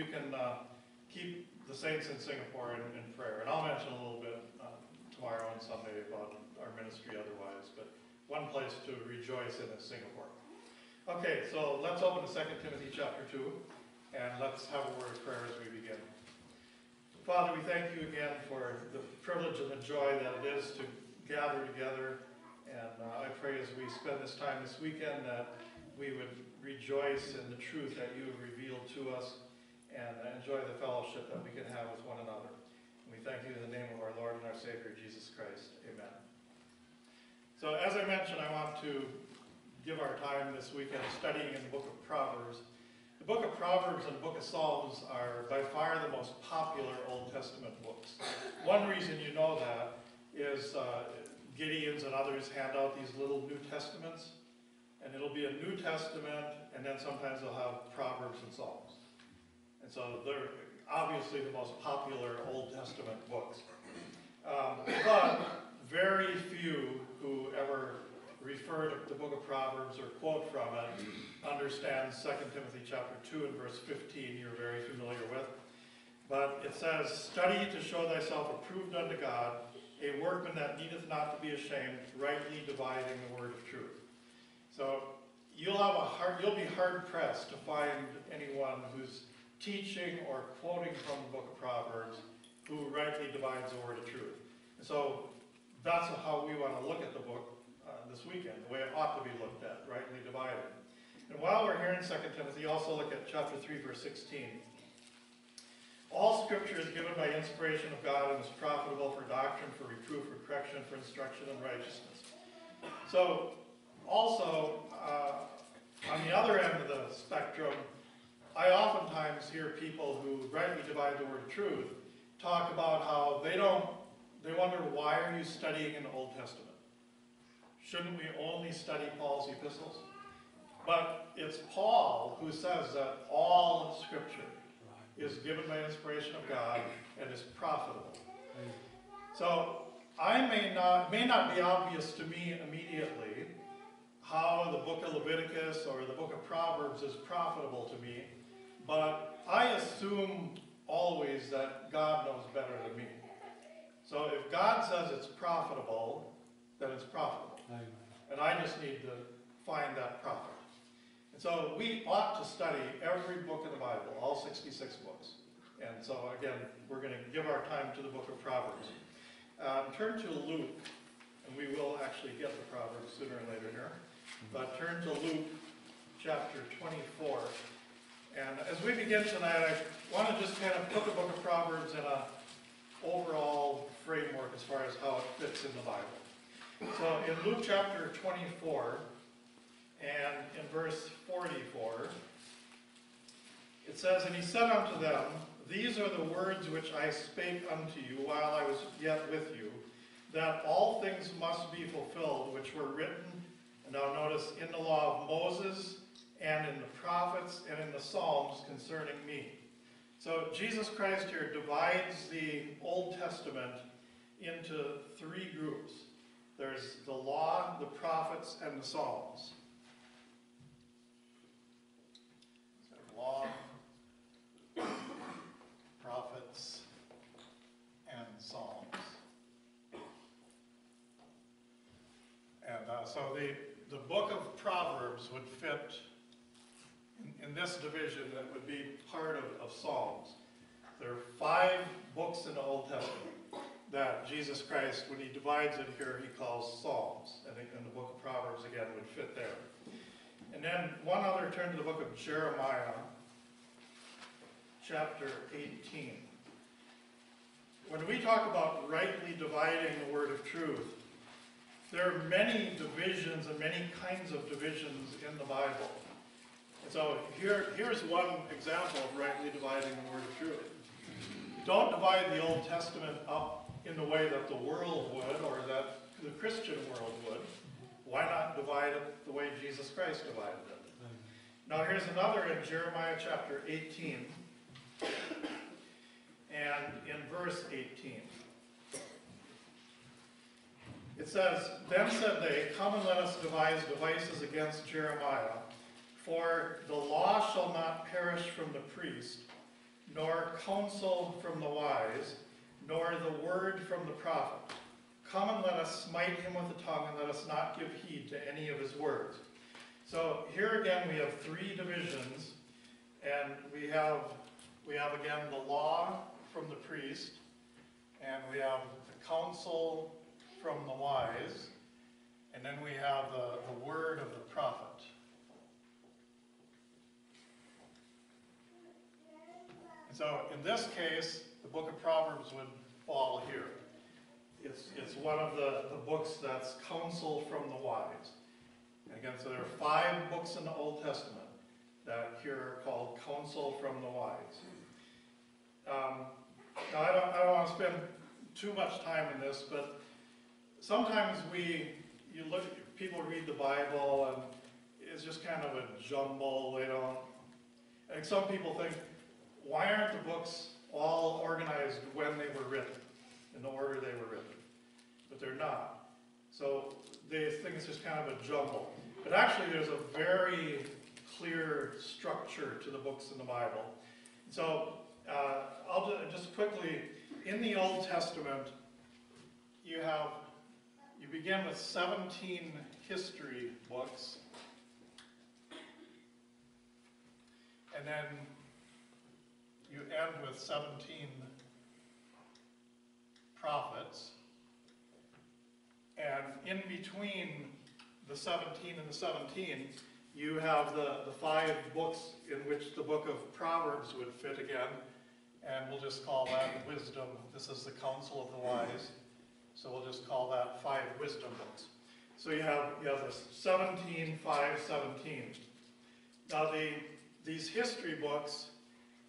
you can uh, keep the saints in Singapore in, in prayer. And I'll mention a little bit uh, tomorrow and Sunday about our ministry otherwise, but one place to rejoice in is Singapore. Okay, so let's open to 2 Timothy chapter 2, and let's have a word of prayer as we begin. Father, we thank you again for the privilege and the joy that it is to gather together. And uh, I pray as we spend this time this weekend that we would rejoice in the truth that you have revealed to us and enjoy the fellowship that we can have with one another. And we thank you in the name of our Lord and our Savior, Jesus Christ. Amen. So as I mentioned, I want to give our time this weekend studying in the book of Proverbs. The book of Proverbs and the book of Psalms are by far the most popular Old Testament books. One reason you know that is uh, Gideons and others hand out these little New Testaments, and it'll be a New Testament, and then sometimes they'll have Proverbs and Psalms. And so they're obviously the most popular Old Testament books. Um, but very few who ever refer to the book of Proverbs or quote from it understand 2 Timothy chapter 2 and verse 15 you're very familiar with. But it says, Study to show thyself approved unto God, a workman that needeth not to be ashamed, rightly dividing the word of truth. So you'll have a hard, you'll be hard pressed to find anyone who's teaching or quoting from the book of Proverbs who rightly divides the word of truth. And so that's how we want to look at the book uh, this weekend, the way it ought to be looked at, rightly divided. And while we're here in 2 Timothy, also look at chapter 3, verse 16. All scripture is given by inspiration of God and is profitable for doctrine, for reproof, for correction, for instruction in righteousness. So, also, uh, on the other end of the spectrum, I oftentimes hear people who rightly divide the word truth talk about how they don't, they wonder why are you studying in the Old Testament? Shouldn't we only study Paul's epistles? But it's Paul who says that all of scripture is given by inspiration of God and is profitable. So I may not may not be obvious to me immediately how the book of Leviticus or the book of Proverbs is profitable to me, but I assume always that God knows better than me. So if God says it's profitable, then it's profitable. And I just need to find that profit. And so we ought to study every book in the Bible, all 66 books. And so again, we're going to give our time to the book of Proverbs. Um, turn to Luke, and we will actually get the Proverbs sooner or later here. But turn to Luke chapter 24. And as we begin tonight, I want to just kind of put the book of Proverbs in a overall framework as far as how it fits in the Bible. So in Luke chapter 24 and in verse 44, it says, And he said unto them, These are the words which I spake unto you while I was yet with you, that all things must be fulfilled which were written, and now notice, in the law of Moses, and in the prophets, and in the Psalms concerning me. So Jesus Christ here divides the Old Testament into three groups. There's the law, the prophets, and the Psalms. So law, prophets, and Psalms. And uh, so the, the book of Proverbs would fit in, in this division that would be part of, of Psalms. There are five books in the Old Testament that Jesus Christ, when he divides it here, he calls Psalms. And in the book of Proverbs, again, would fit there. And then one other turn to the book of Jeremiah, chapter 18. When we talk about rightly dividing the word of truth, there are many divisions and many kinds of divisions in the Bible. So here, here's one example of rightly dividing the word of truth. Don't divide the Old Testament up in the way that the world would or that the Christian world would. Why not divide it the way Jesus Christ divided it? Now here's another in Jeremiah chapter 18 and in verse 18. It says, Then said they, Come and let us devise devices against Jeremiah, for the law shall not perish from the priest, nor counsel from the wise, nor the word from the prophet. Come and let us smite him with the tongue, and let us not give heed to any of his words. So here again, we have three divisions, and we have, we have again the law from the priest, and we have the counsel from the wise, and then we have the, the word of the prophet. So in this case, the book of Proverbs would fall here. It's, it's one of the, the books that's counsel from the wise. And again, so there are five books in the Old Testament that here are called counsel from the wise. Um, now, I don't, I don't want to spend too much time in this, but sometimes we, you look, people read the Bible and it's just kind of a jumble. They don't, and some people think, why aren't the books all organized when they were written, in the order they were written? But they're not. So they think it's just kind of a jumble. But actually, there's a very clear structure to the books in the Bible. So uh, I'll just quickly, in the Old Testament, you have, you begin with 17 history books. And then you end with 17 prophets. And in between the 17 and the 17, you have the, the five books in which the book of Proverbs would fit again. And we'll just call that wisdom. This is the counsel of the wise. So we'll just call that five wisdom books. So you have, you have this 17, 5, 17. Now the, these history books,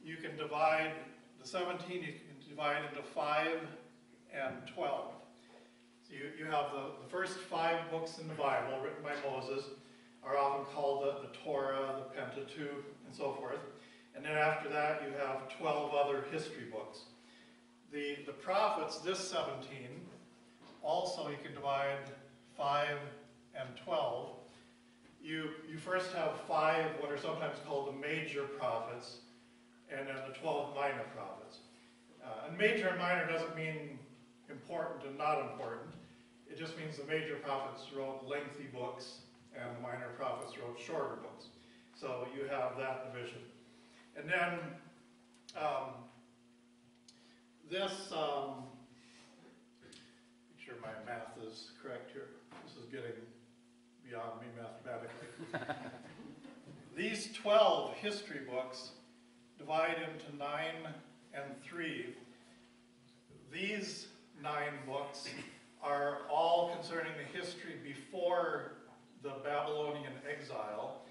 you can divide, the 17 you can divide into 5 and 12. So you, you have the, the first five books in the Bible written by Moses are often called the, the Torah, the Pentateuch, and so forth. And then after that, you have 12 other history books. The, the prophets, this 17, also you can divide 5 and 12. You, you first have five what are sometimes called the major prophets, and then the 12 minor prophets. Uh, and major and minor doesn't mean important and not important. It just means the major prophets wrote lengthy books, and the minor prophets wrote shorter books. So you have that division. And then um, this, um, make sure my math is correct here. This is getting beyond me mathematically. These 12 history books divide into 9 and 3. These nine books are all concerning the history before the Babylonian exile,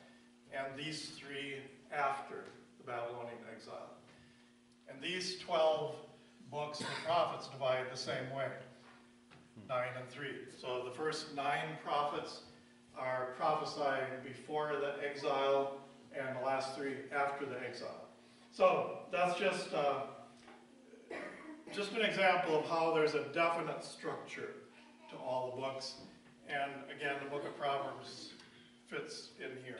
and these three after the Babylonian exile. And these 12 books of the prophets divide the same way, 9 and 3. So the first nine prophets are prophesying before the exile, and the last three after the exile. So that's just, uh, just an example of how there's a definite structure to all the books. And again, the book of Proverbs fits in here.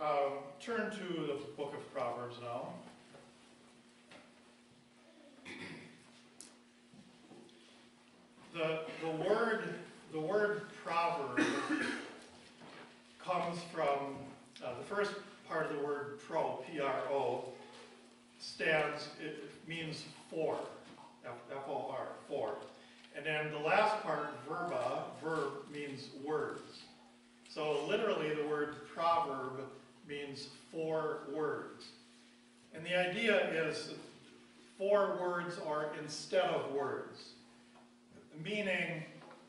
Um, turn to the book of Proverbs now. The, the word the word proverb comes from uh, the first part of the word pro, P-R-O, stands, it means for, F-O-R, for. And then the last part, verba, verb, means words. So literally the word proverb means for words. And the idea is for words are instead of words, meaning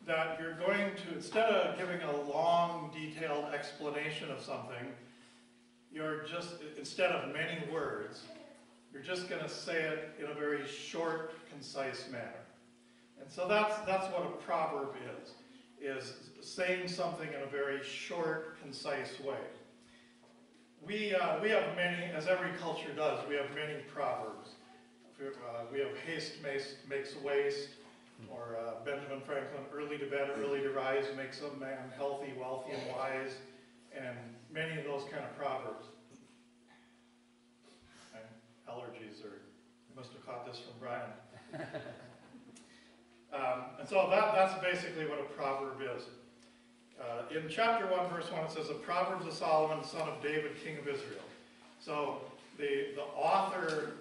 that you're going to, instead of giving a long, detailed explanation of something, you're just, instead of many words, you're just going to say it in a very short, concise manner. And so that's, that's what a proverb is, is saying something in a very short, concise way. We, uh, we have many, as every culture does, we have many proverbs. Uh, we have haste makes, waste, or uh, Benjamin Franklin, early to bed, early to rise makes a man healthy, wealthy, and wise, and many of those kind of proverbs. Okay. allergies or must have caught this from Brian. Um, and so that, that's basically what a proverb is. Uh, in chapter 1, verse 1, it says, The Proverbs of Solomon, son of David, king of Israel. So the, the author,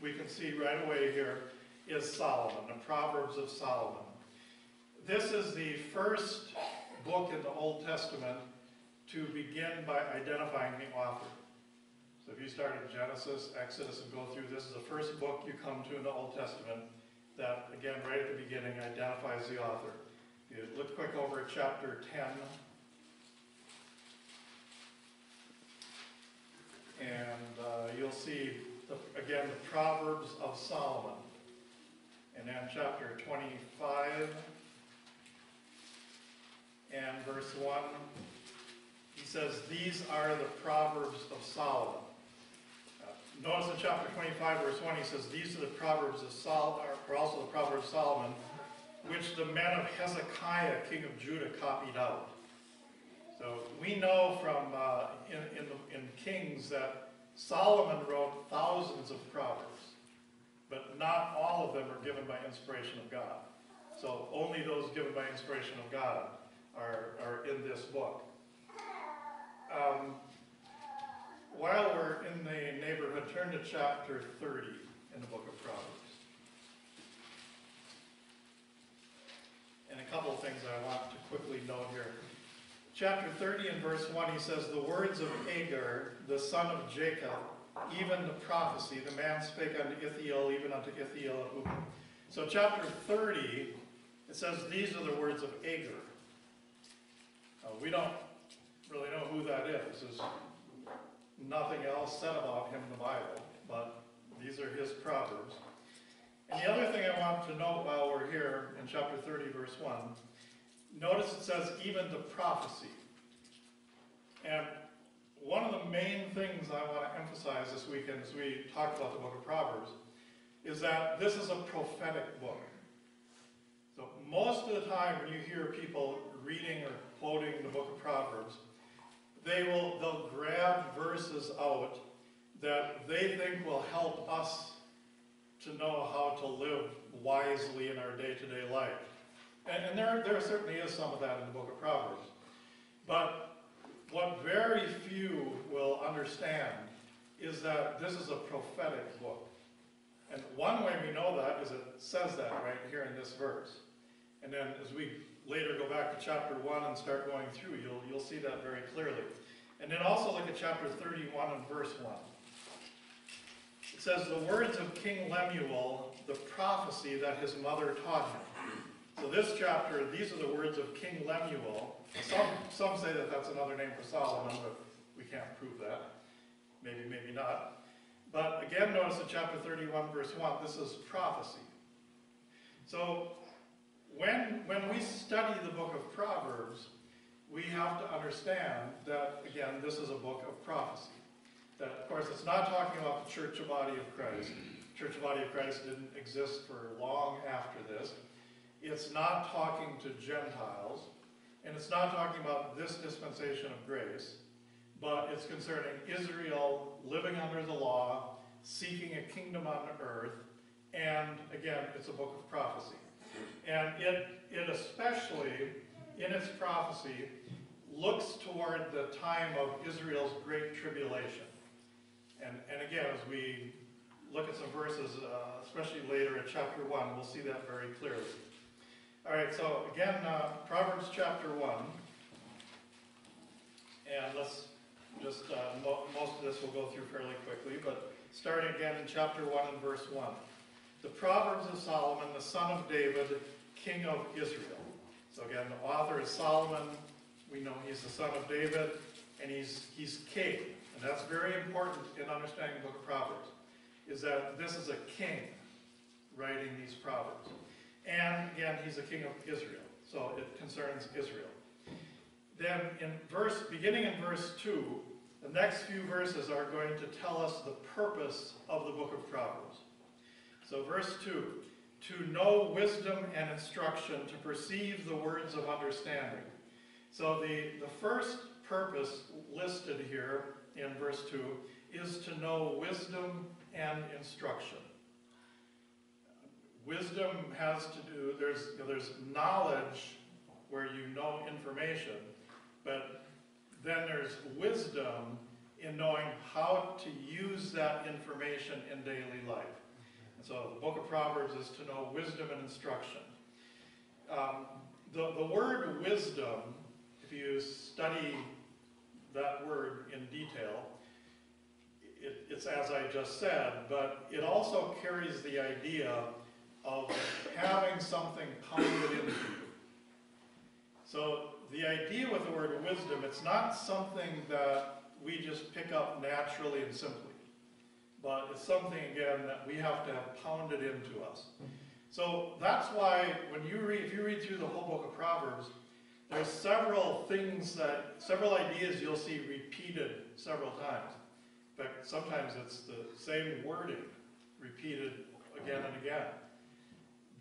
we can see right away here, is Solomon, the Proverbs of Solomon. This is the first book in the Old Testament to begin by identifying the author. So if you start in Genesis, Exodus, and go through, this is the first book you come to in the Old Testament that, again, right at the beginning, identifies the author. You look quick over at chapter 10. And uh, you'll see, the, again, the Proverbs of Solomon. And then chapter 25 and verse 1, he says, These are the Proverbs of Solomon. Uh, notice in chapter 25, verse 1, he says, These are the Proverbs of Solomon, or also the Proverbs of Solomon, which the men of Hezekiah, king of Judah, copied out. So we know from uh, in, in, the, in Kings that Solomon wrote thousands of proverbs, but not all of them are given by inspiration of God. So only those given by inspiration of God are, are in this book. Um, while we're in the neighborhood, turn to chapter 30 in the book of Proverbs. And a couple of things I want to quickly note here. Chapter 30 and verse 1, he says, The words of Agur, the son of Jacob, even the prophecy, the man spake unto Ithiel, even unto Ithiel. So chapter 30, it says, These are the words of Agur. Uh, we don't really know who that is. There's nothing else said about him in the Bible, but these are his proverbs. And the other thing I want to note while we're here in chapter 30, verse 1, notice it says, even the prophecy. And one of the main things I want to emphasize this weekend as we talk about the book of Proverbs is that this is a prophetic book. So most of the time when you hear people reading or quoting the book of Proverbs, they will they'll grab verses out that they think will help us to know how to live wisely in our day-to-day life. And, and there, there certainly is some of that in the book of Proverbs. But what very few will understand is that this is a prophetic book. And one way we know that is it says that right here in this verse. And then as we later go back to chapter 1 and start going through, you'll, you'll see that very clearly. And then also look at chapter 31 and verse 1. It says, the words of King Lemuel, the prophecy that his mother taught him. So this chapter, these are the words of King Lemuel. Some, some say that that's another name for Solomon, but we can't prove that. Maybe, maybe not. But again, notice in chapter 31, verse 1, this is prophecy. So when, when we study the book of Proverbs, we have to understand that, again, this is a book of prophecy. That, of course, it's not talking about the church body of Christ. Church body of Christ didn't exist for long after this. It's not talking to Gentiles, and it's not talking about this dispensation of grace, but it's concerning Israel living under the law, seeking a kingdom on earth, and again, it's a book of prophecy. And it, it especially, in its prophecy, looks toward the time of Israel's great tribulation. And, and again, as we look at some verses, uh, especially later in chapter 1, we'll see that very clearly. All right, so again, uh, Proverbs chapter 1. And let's just, uh, mo most of this we'll go through fairly quickly, but starting again in chapter 1 and verse 1. The Proverbs of Solomon, the son of David, king of Israel. So again, the author is Solomon. We know he's the son of David, and he's, he's king. And that's very important in understanding the book of Proverbs, is that this is a king writing these Proverbs. And again, he's a king of Israel. So it concerns Israel. Then in verse, beginning in verse 2, the next few verses are going to tell us the purpose of the book of Proverbs. So verse 2, to know wisdom and instruction, to perceive the words of understanding. So the, the first purpose listed here in verse 2 is to know wisdom and instruction. Wisdom has to do, there's, you know, there's knowledge where you know information, but then there's wisdom in knowing how to use that information in daily life. So the book of Proverbs is to know wisdom and instruction. Um, the, the word wisdom, if you study that word in detail, it, it's as I just said, but it also carries the idea of having something pounded into you. So the idea with the word wisdom, it's not something that we just pick up naturally and simply. But it's something, again, that we have to have pounded into us. So that's why when you read, if you read through the whole book of Proverbs, there's several things that, several ideas you'll see repeated several times. In fact, sometimes it's the same wording repeated again and again.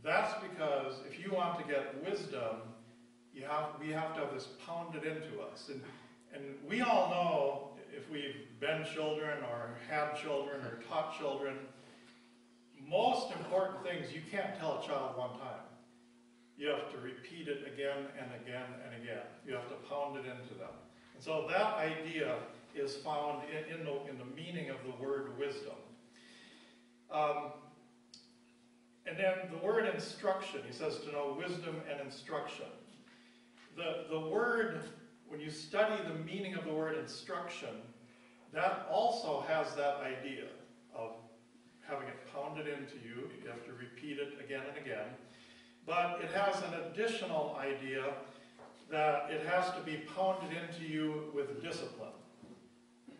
That's because if you want to get wisdom, you have, we have to have this pounded into us. And, and we all know, if we've been children or have children or taught children, most important things you can't tell a child one time. You have to repeat it again and again and again. You have to pound it into them. And so that idea is found in, in, the, in the meaning of the word wisdom. Um, and then the word instruction, he says to know wisdom and instruction. The, the word, when you study the meaning of the word instruction, that also has that idea of having it pounded into you. You have to repeat it again and again. But it has an additional idea that it has to be pounded into you with discipline.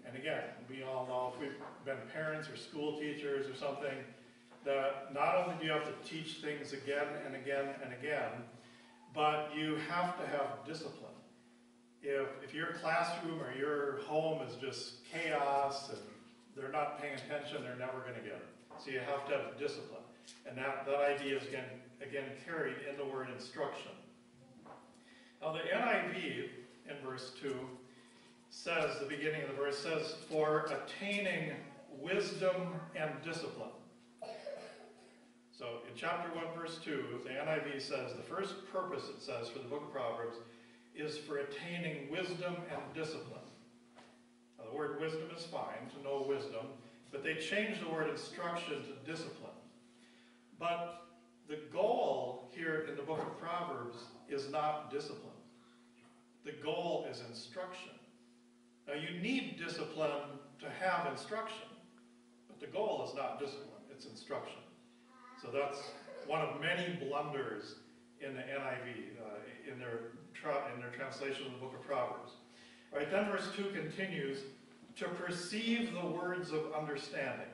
And again, we all know if we've been parents or school teachers or something, that not only do you have to teach things again and again and again, but you have to have discipline. If, your classroom or your home is just chaos and they're not paying attention, they're never going to get it. So you have to have discipline. And that, that idea is again, again carried in the word instruction. Now the NIV in verse 2 says, the beginning of the verse says, for attaining wisdom and discipline. So in chapter 1, verse 2, the NIV says, the first purpose, it says, for the book of Proverbs is for attaining wisdom and discipline. Now, the word wisdom is fine, to know wisdom, but they changed the word instruction to discipline. But the goal here in the book of Proverbs is not discipline. The goal is instruction. Now you need discipline to have instruction, but the goal is not discipline, it's instruction. So that's one of many blunders in the NIV, uh, in, their in their translation of the book of Proverbs. All right, then verse 2 continues, to perceive the words of understanding.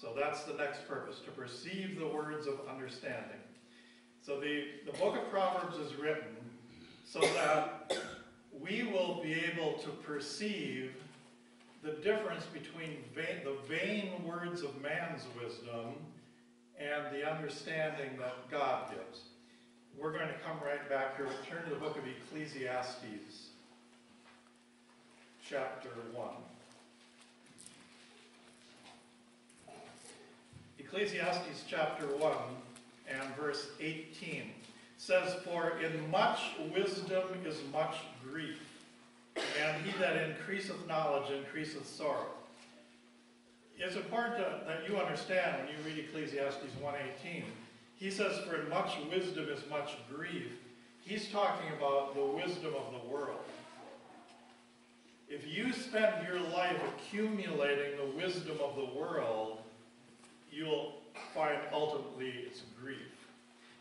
So that's the next purpose, to perceive the words of understanding. So the, the book of Proverbs is written so that we will be able to perceive the difference between vain, the vain words of man's wisdom and the understanding that God gives. We're going to come right back here. Turn to the book of Ecclesiastes, chapter 1. Ecclesiastes chapter 1 and verse 18 says, For in much wisdom is much grief, and he that increaseth knowledge increaseth sorrow. It's important to, that you understand when you read Ecclesiastes 1.18, he says, For much wisdom is much grief. He's talking about the wisdom of the world. If you spend your life accumulating the wisdom of the world, you'll find ultimately it's grief.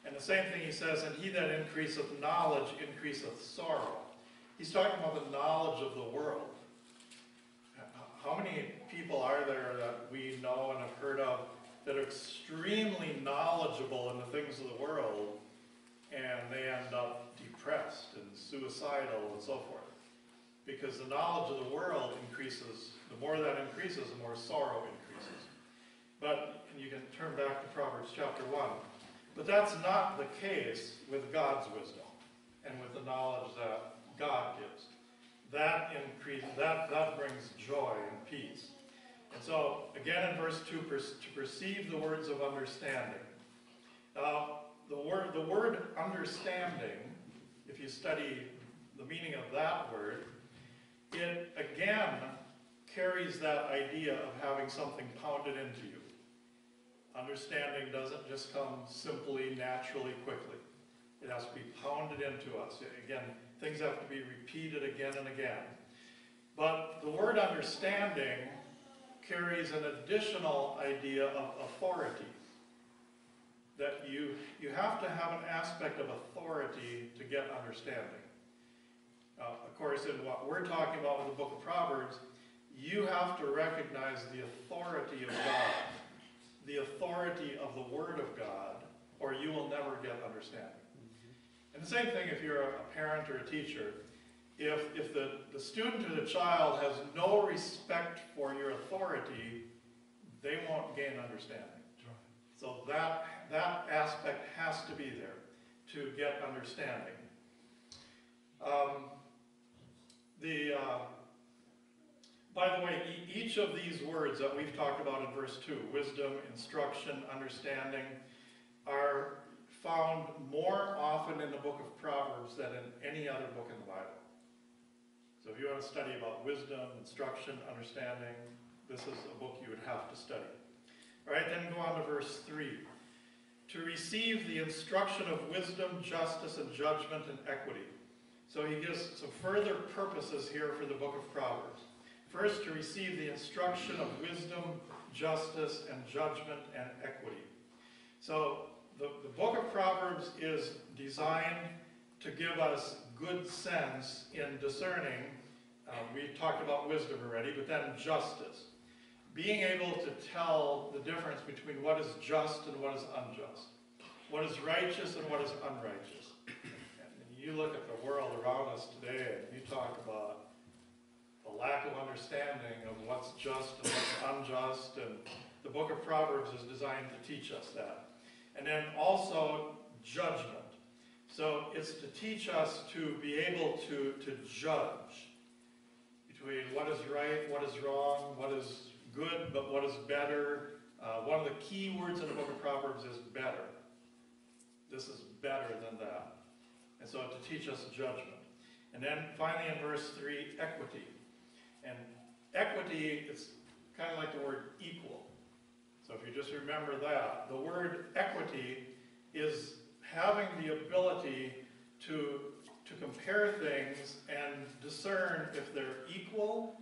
And the same thing he says, and he that increaseth knowledge increaseth sorrow. He's talking about the knowledge of the world. How many people are there that we know and have heard of that are extremely knowledgeable in the things of the world and they end up depressed and suicidal and so forth? Because the knowledge of the world increases, the more that increases, the more sorrow increases. But you can turn back to Proverbs chapter 1. But that's not the case with God's wisdom and with the knowledge that God gives. That increase, that, that brings joy and peace. So, again in verse 2, per- to perceive the words of understanding. Now, the word, the word understanding, if you study the meaning of that word, it again carries that idea of having something pounded into you. Understanding doesn't just come simply, naturally, quickly. It has to be pounded into us. Again, things have to be repeated again and again. But the word understanding carries an additional idea of authority. That you, you have to have an aspect of authority to get understanding. Uh, of course, in what we're talking about with the book of Proverbs, you have to recognize the authority of God, the authority of the Word of God, or you will never get understanding. And the same thing if you're a parent or a teacher. If, if the, the student or the child has no respect for your authority, they won't gain understanding. So that, that aspect has to be there to get understanding. Um, the, uh, by the way, e each of these words that we've talked about in verse 2, wisdom, instruction, understanding, are found more often in the book of Proverbs than in any other book in the Bible. So if you want to study about wisdom, instruction, understanding, this is a book you would have to study. All right, then go on to verse 3. To receive the instruction of wisdom, justice, and judgment and equity. So he gives some further purposes here for the book of Proverbs. First, to receive the instruction of wisdom, justice, and judgment and equity. So the, the book of Proverbs is designed to give us good sense in discerning. Uh, we talked about wisdom already, but then justice. Being able to tell the difference between what is just and what is unjust. What is righteous and what is unrighteous. And you look at the world around us today and you talk about the lack of understanding of what's just and what's unjust. And the book of Proverbs is designed to teach us that. And then also judgment. So it's to teach us to be able to, to judge between what is right, what is wrong, what is good, but what is better. Uh, one of the key words in the book of Proverbs is better. This is better than that. And so to teach us judgment. And then finally in verse 3, equity. And equity, it's kind of like the word equal. So if you just remember that, the word equity is having the ability to, to compare things and discern if they're equal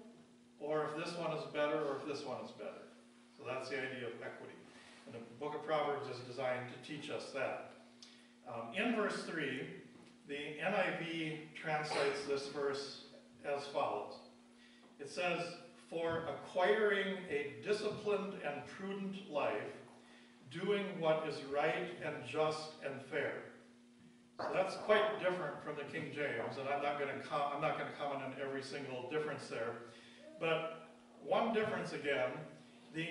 or if this one is better or if this one is better. So that's the idea of equity. And the book of Proverbs is designed to teach us that. Um, in verse 3, the NIV translates this verse as follows. It says, for acquiring a disciplined and prudent life, doing what is right and just and fair. That's quite different from the King James, and I'm not going to I'm not going to comment on every single difference there. But one difference again, the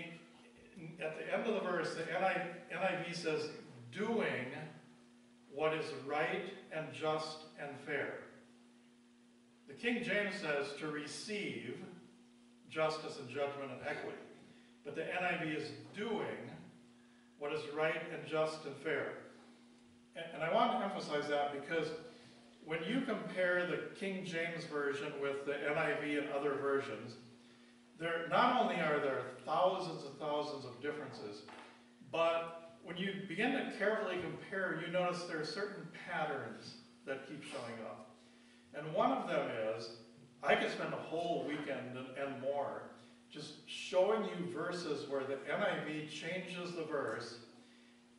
at the end of the verse, the NIV says, "Doing what is right and just and fair." The King James says to receive justice and judgment and equity. But the NIV is doing what is right and just and fair. And, and I want to emphasize that because when you compare the King James Version with the NIV and other versions, there not only are there thousands and thousands of differences, but when you begin to carefully compare, you notice there are certain patterns that keep showing up. And one of them is I could spend a whole weekend and, and more just showing you verses where the NIV changes the verse.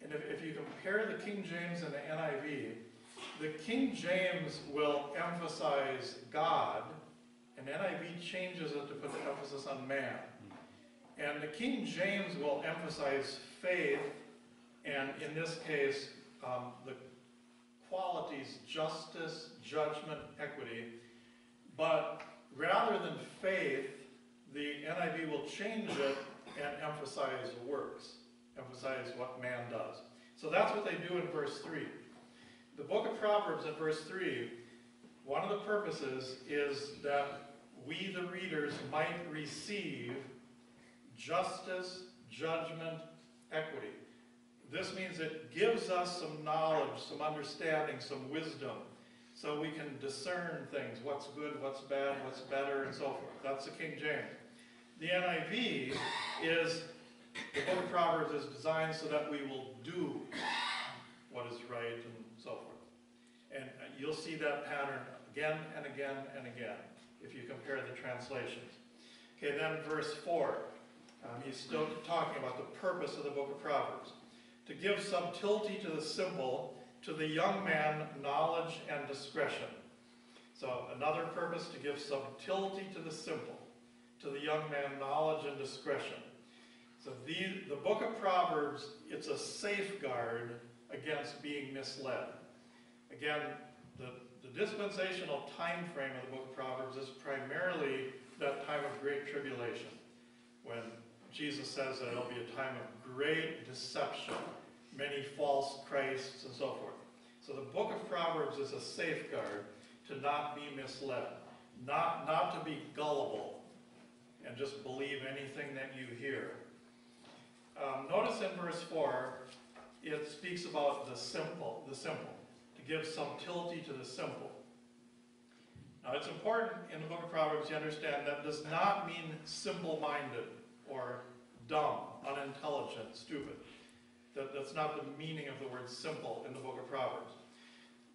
And if, if you compare the King James and the NIV, the King James will emphasize God, and NIV changes it to put the emphasis on man. And the King James will emphasize faith, and in this case, um, the qualities justice, judgment, equity. But rather than faith, the NIV will change it and emphasize works, emphasize what man does. So that's what they do in verse 3. The book of Proverbs in verse 3, one of the purposes is that we, the readers, might receive justice, judgment, equity. This means it gives us some knowledge, some understanding, some wisdom, so we can discern things, what's good, what's bad, what's better, and so forth. That's the King James. The NIV is, the book of Proverbs is designed so that we will do what is right and so forth. And uh, you'll see that pattern again and again and again if you compare the translations. Okay, then verse 4. Um, he's still talking about the purpose of the book of Proverbs. To give subtlety to the simple, to the young man knowledge and discretion. So another purpose to give subtlety to the simple, to the young man knowledge and discretion. So the, the book of Proverbs, it's a safeguard against being misled. Again, the, the dispensational time frame of the book of Proverbs is primarily that time of great tribulation, when Jesus says that it'll be a time of great deception, many false Christs and so forth. So the book of Proverbs is a safeguard to not be misled, not, not to be gullible and just believe anything that you hear. Um, notice in verse 4, it speaks about the simple, the simple, to give subtlety to the simple. Now it's important in the book of Proverbs you understand that does not mean simple-minded or dumb, unintelligent, stupid. That, that's not the meaning of the word simple in the book of Proverbs.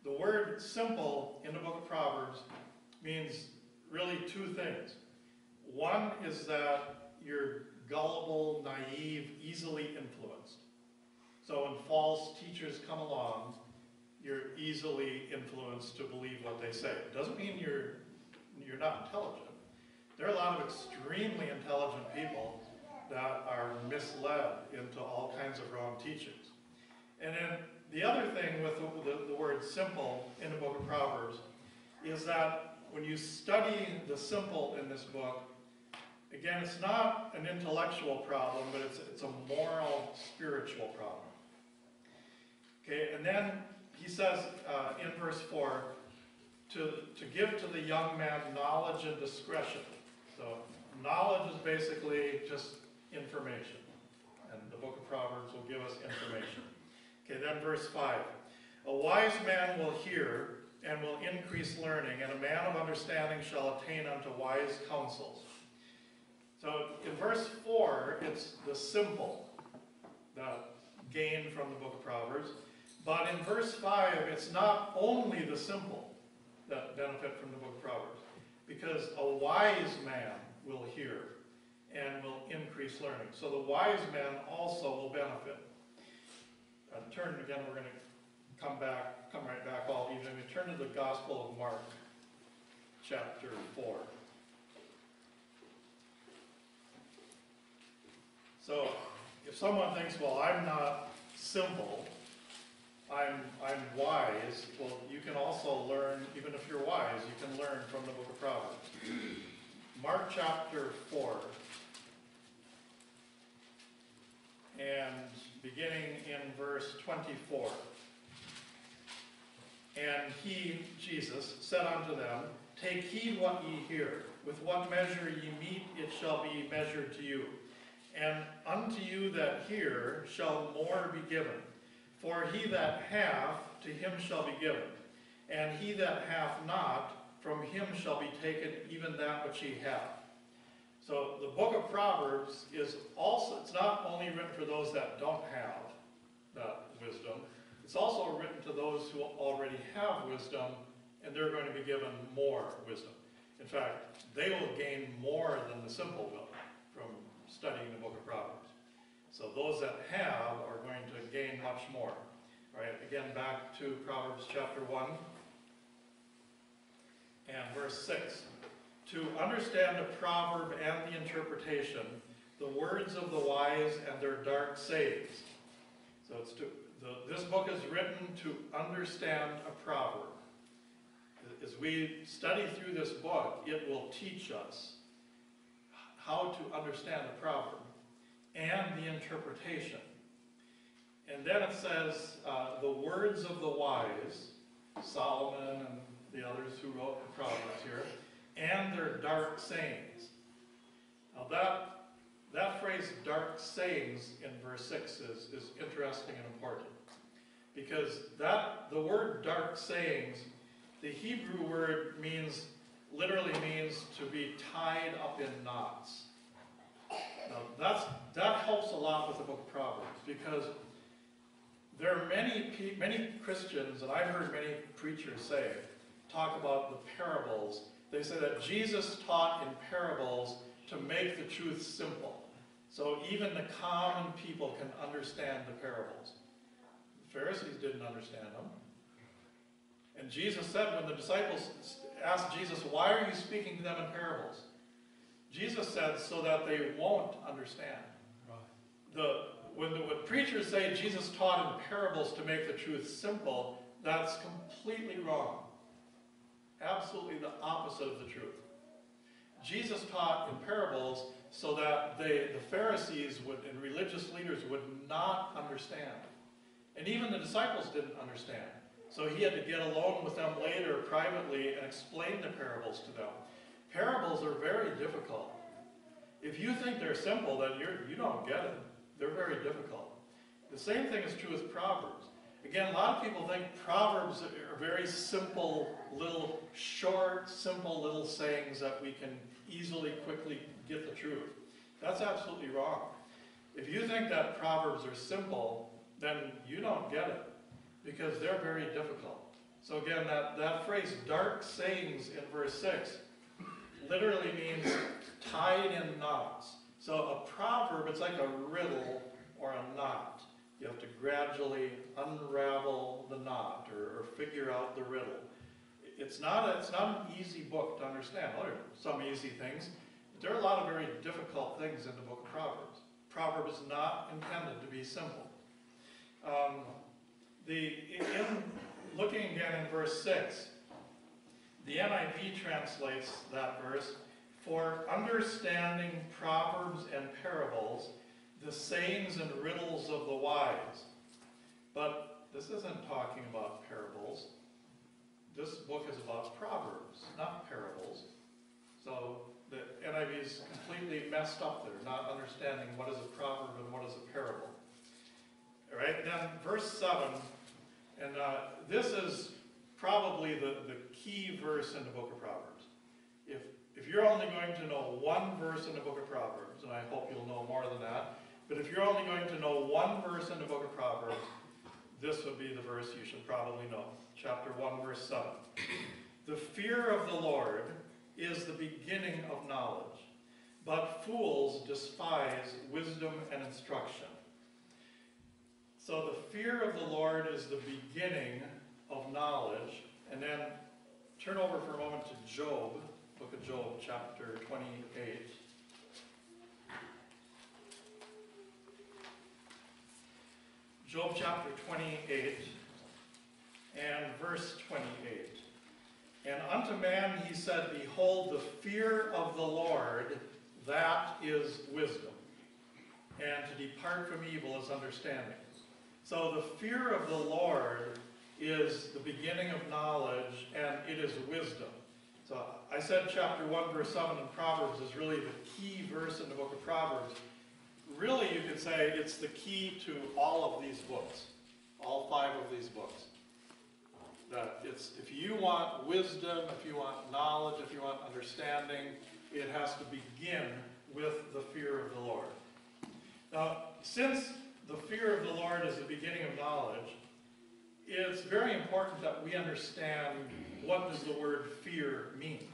The word simple in the book of Proverbs means really two things. One is that you're gullible, naive, easily influenced. So when false teachers come along, you're easily influenced to believe what they say. It doesn't mean you're, you're not intelligent. There are a lot of extremely intelligent people that are misled into all kinds of wrong teachings. And then the other thing with the, the, the word simple in the book of Proverbs is that when you study the simple in this book, again, it's not an intellectual problem, but it's, it's a moral, spiritual problem. Okay, and then he says uh, in verse 4 to, to give to the young man knowledge and discretion. So, knowledge is basically just information. And the book of Proverbs will give us information. Okay, then verse 5. A wise man will hear and will increase learning, and a man of understanding shall attain unto wise counsels. So in verse 4, it's the simple that gain from the book of Proverbs. But in verse 5, it's not only the simple that benefit from the book of Proverbs, because a wise man will hear and will increase learning. So the wise man also will benefit. Uh, turn again, we're going to come back, come right back all evening. Turn to the Gospel of Mark, chapter 4. So if someone thinks, well, I'm not simple, I'm, I'm wise, well, you can also learn, even if you're wise, you can learn from the book of Proverbs. Mark chapter 4. And beginning in verse 24. And he, Jesus, said unto them, Take heed what ye hear. With what measure ye meet, it shall be measured to you. And unto you that hear shall more be given. For he that hath, to him shall be given. And he that hath not, from him shall be taken even that which he hath. So the book of Proverbs is also, it's not only written for those that don't have that wisdom, it's also written to those who already have wisdom and they're going to be given more wisdom. In fact, they will gain more than the simple will from studying the book of Proverbs. So those that have are going to gain much more. All right, again, back to Proverbs chapter 1 and verse 6. To understand a proverb and the interpretation, the words of the wise and their dark sayings. So it's to, the, this book is written to understand a proverb. As we study through this book, it will teach us how to understand the proverb and the interpretation. And then it says, uh, the words of the wise, Solomon and the others who wrote the Proverbs here, and their dark sayings. Now that, that phrase, dark sayings, in verse 6 is, is interesting and important. Because that, the word dark sayings, the Hebrew word means, literally means to be tied up in knots. Now, that's, that helps a lot with the book of Proverbs, because there are many, many Christians, and I've heard many preachers say, talk about the parables. They say that Jesus taught in parables to make the truth simple. So even the common people can understand the parables. The Pharisees didn't understand them. And Jesus said when the disciples asked Jesus, Why are you speaking to them in parables? Jesus said, So that they won't understand. The, when, the, when preachers say Jesus taught in parables to make the truth simple, that's completely wrong. Absolutely the opposite of the truth. Jesus taught in parables so that they, the Pharisees would, and religious leaders would not understand. And even the disciples didn't understand. So he had to get alone with them later privately and explain the parables to them. Parables are very difficult. If you think they're simple, then you're, you don't get it. They're very difficult. The same thing is true with Proverbs. Again, a lot of people think Proverbs are very simple, little, short, simple little sayings that we can easily, quickly get the truth. That's absolutely wrong. If you think that Proverbs are simple, then you don't get it because they're very difficult. So again, that, that phrase, dark sayings in verse 6, literally means tied in knots. So a proverb, it's like a riddle or a knot. You have to gradually unravel the knot or, or figure out the riddle. It's not, a, it's not an easy book to understand. Well, there are some easy things, but there are a lot of very difficult things in the book of Proverbs. Proverbs is not intended to be simple. Um, the, in looking again in verse 6, the NIV translates that verse, for understanding proverbs and parables, the sayings and riddles of the wise. But this isn't talking about parables. This book is about proverbs, not parables. So the NIV is completely messed up there, not understanding what is a proverb and what is a parable. All right, then verse 7, and uh, this is probably the, the key verse in the book of Proverbs. If, if you're only going to know one verse in the book of Proverbs, and I hope you'll know more than that, but if you're only going to know one verse in the book of Proverbs, this would be the verse you should probably know. Chapter 1, verse 7. The fear of the Lord is the beginning of knowledge, but fools despise wisdom and instruction. So the fear of the Lord is the beginning of knowledge. And then turn over for a moment to Job, book of Job, chapter 28. Job chapter 28 and verse 28. And unto man he said, Behold, the fear of the Lord, that is wisdom. And to depart from evil is understanding. So the fear of the Lord is the beginning of knowledge and it is wisdom. So I said chapter 1, verse 7 in Proverbs is really the key verse in the book of Proverbs. Really, you could say it's the key to all of these books, all five of these books. That it's if you want wisdom, if you want knowledge, if you want understanding, it has to begin with the fear of the Lord. Now, since the fear of the Lord is the beginning of knowledge, it's very important that we understand what does the word fear mean.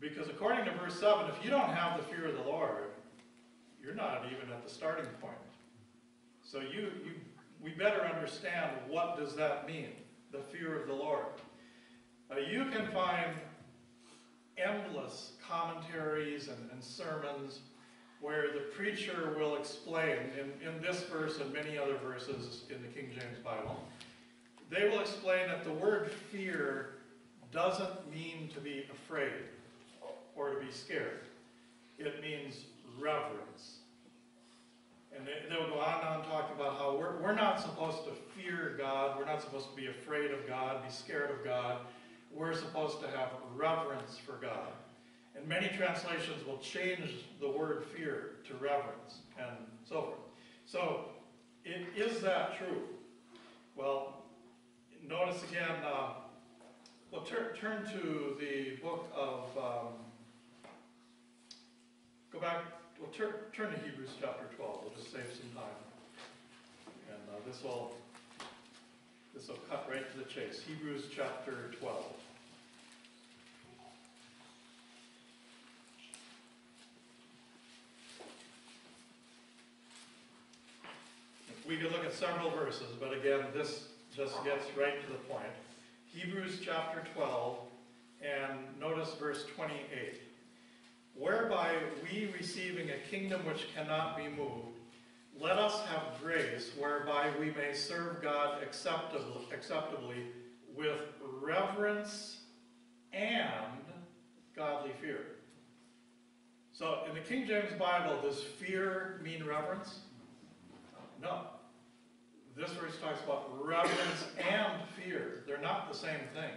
Because according to verse 7, if you don't have the fear of the Lord, you're not even at the starting point. So you, you we better understand what does that mean, the fear of the Lord. Uh, you can find endless commentaries and, and sermons where the preacher will explain, in, in this verse and many other verses in the King James Bible, they will explain that the word fear doesn't mean to be afraid or to be scared. It means reverence. And they, they'll go on and on talking about how we're, we're not supposed to fear God, we're not supposed to be afraid of God, be scared of God. We're supposed to have reverence for God. And many translations will change the word fear to reverence and so forth. So, it, is that true? Well, notice again, uh, well, turn, turn to the book of, um, go back, well, turn, turn to Hebrews chapter 12, we'll just save some time. And uh, this will, this will cut right to the chase. Hebrews chapter 12. We could look at several verses, but again, this just gets right to the point. Hebrews chapter 12, and notice verse 28. Whereby we receiving a kingdom which cannot be moved, let us have grace whereby we may serve God acceptably, acceptably with reverence and godly fear. So in the King James Bible, does fear mean reverence? No. This verse talks about reverence and fear. They're not the same thing.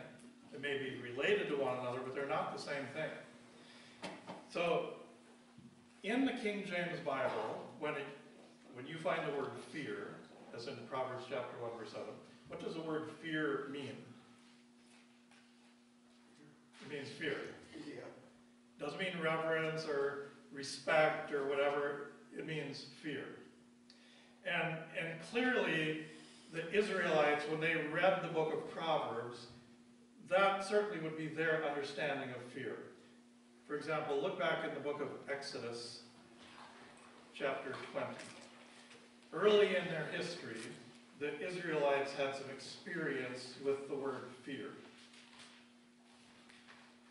They may be related to one another, but they're not the same thing. So, in the King James Bible, when, it, when you find the word fear, as in Proverbs chapter 1, verse 7, what does the word fear mean? It means fear. Yeah. Doesn't mean reverence or respect or whatever. It means fear. And, and clearly, the Israelites, when they read the book of Proverbs, that certainly would be their understanding of fear. For example, look back in the book of Exodus, chapter 20. Early in their history, the Israelites had some experience with the word fear.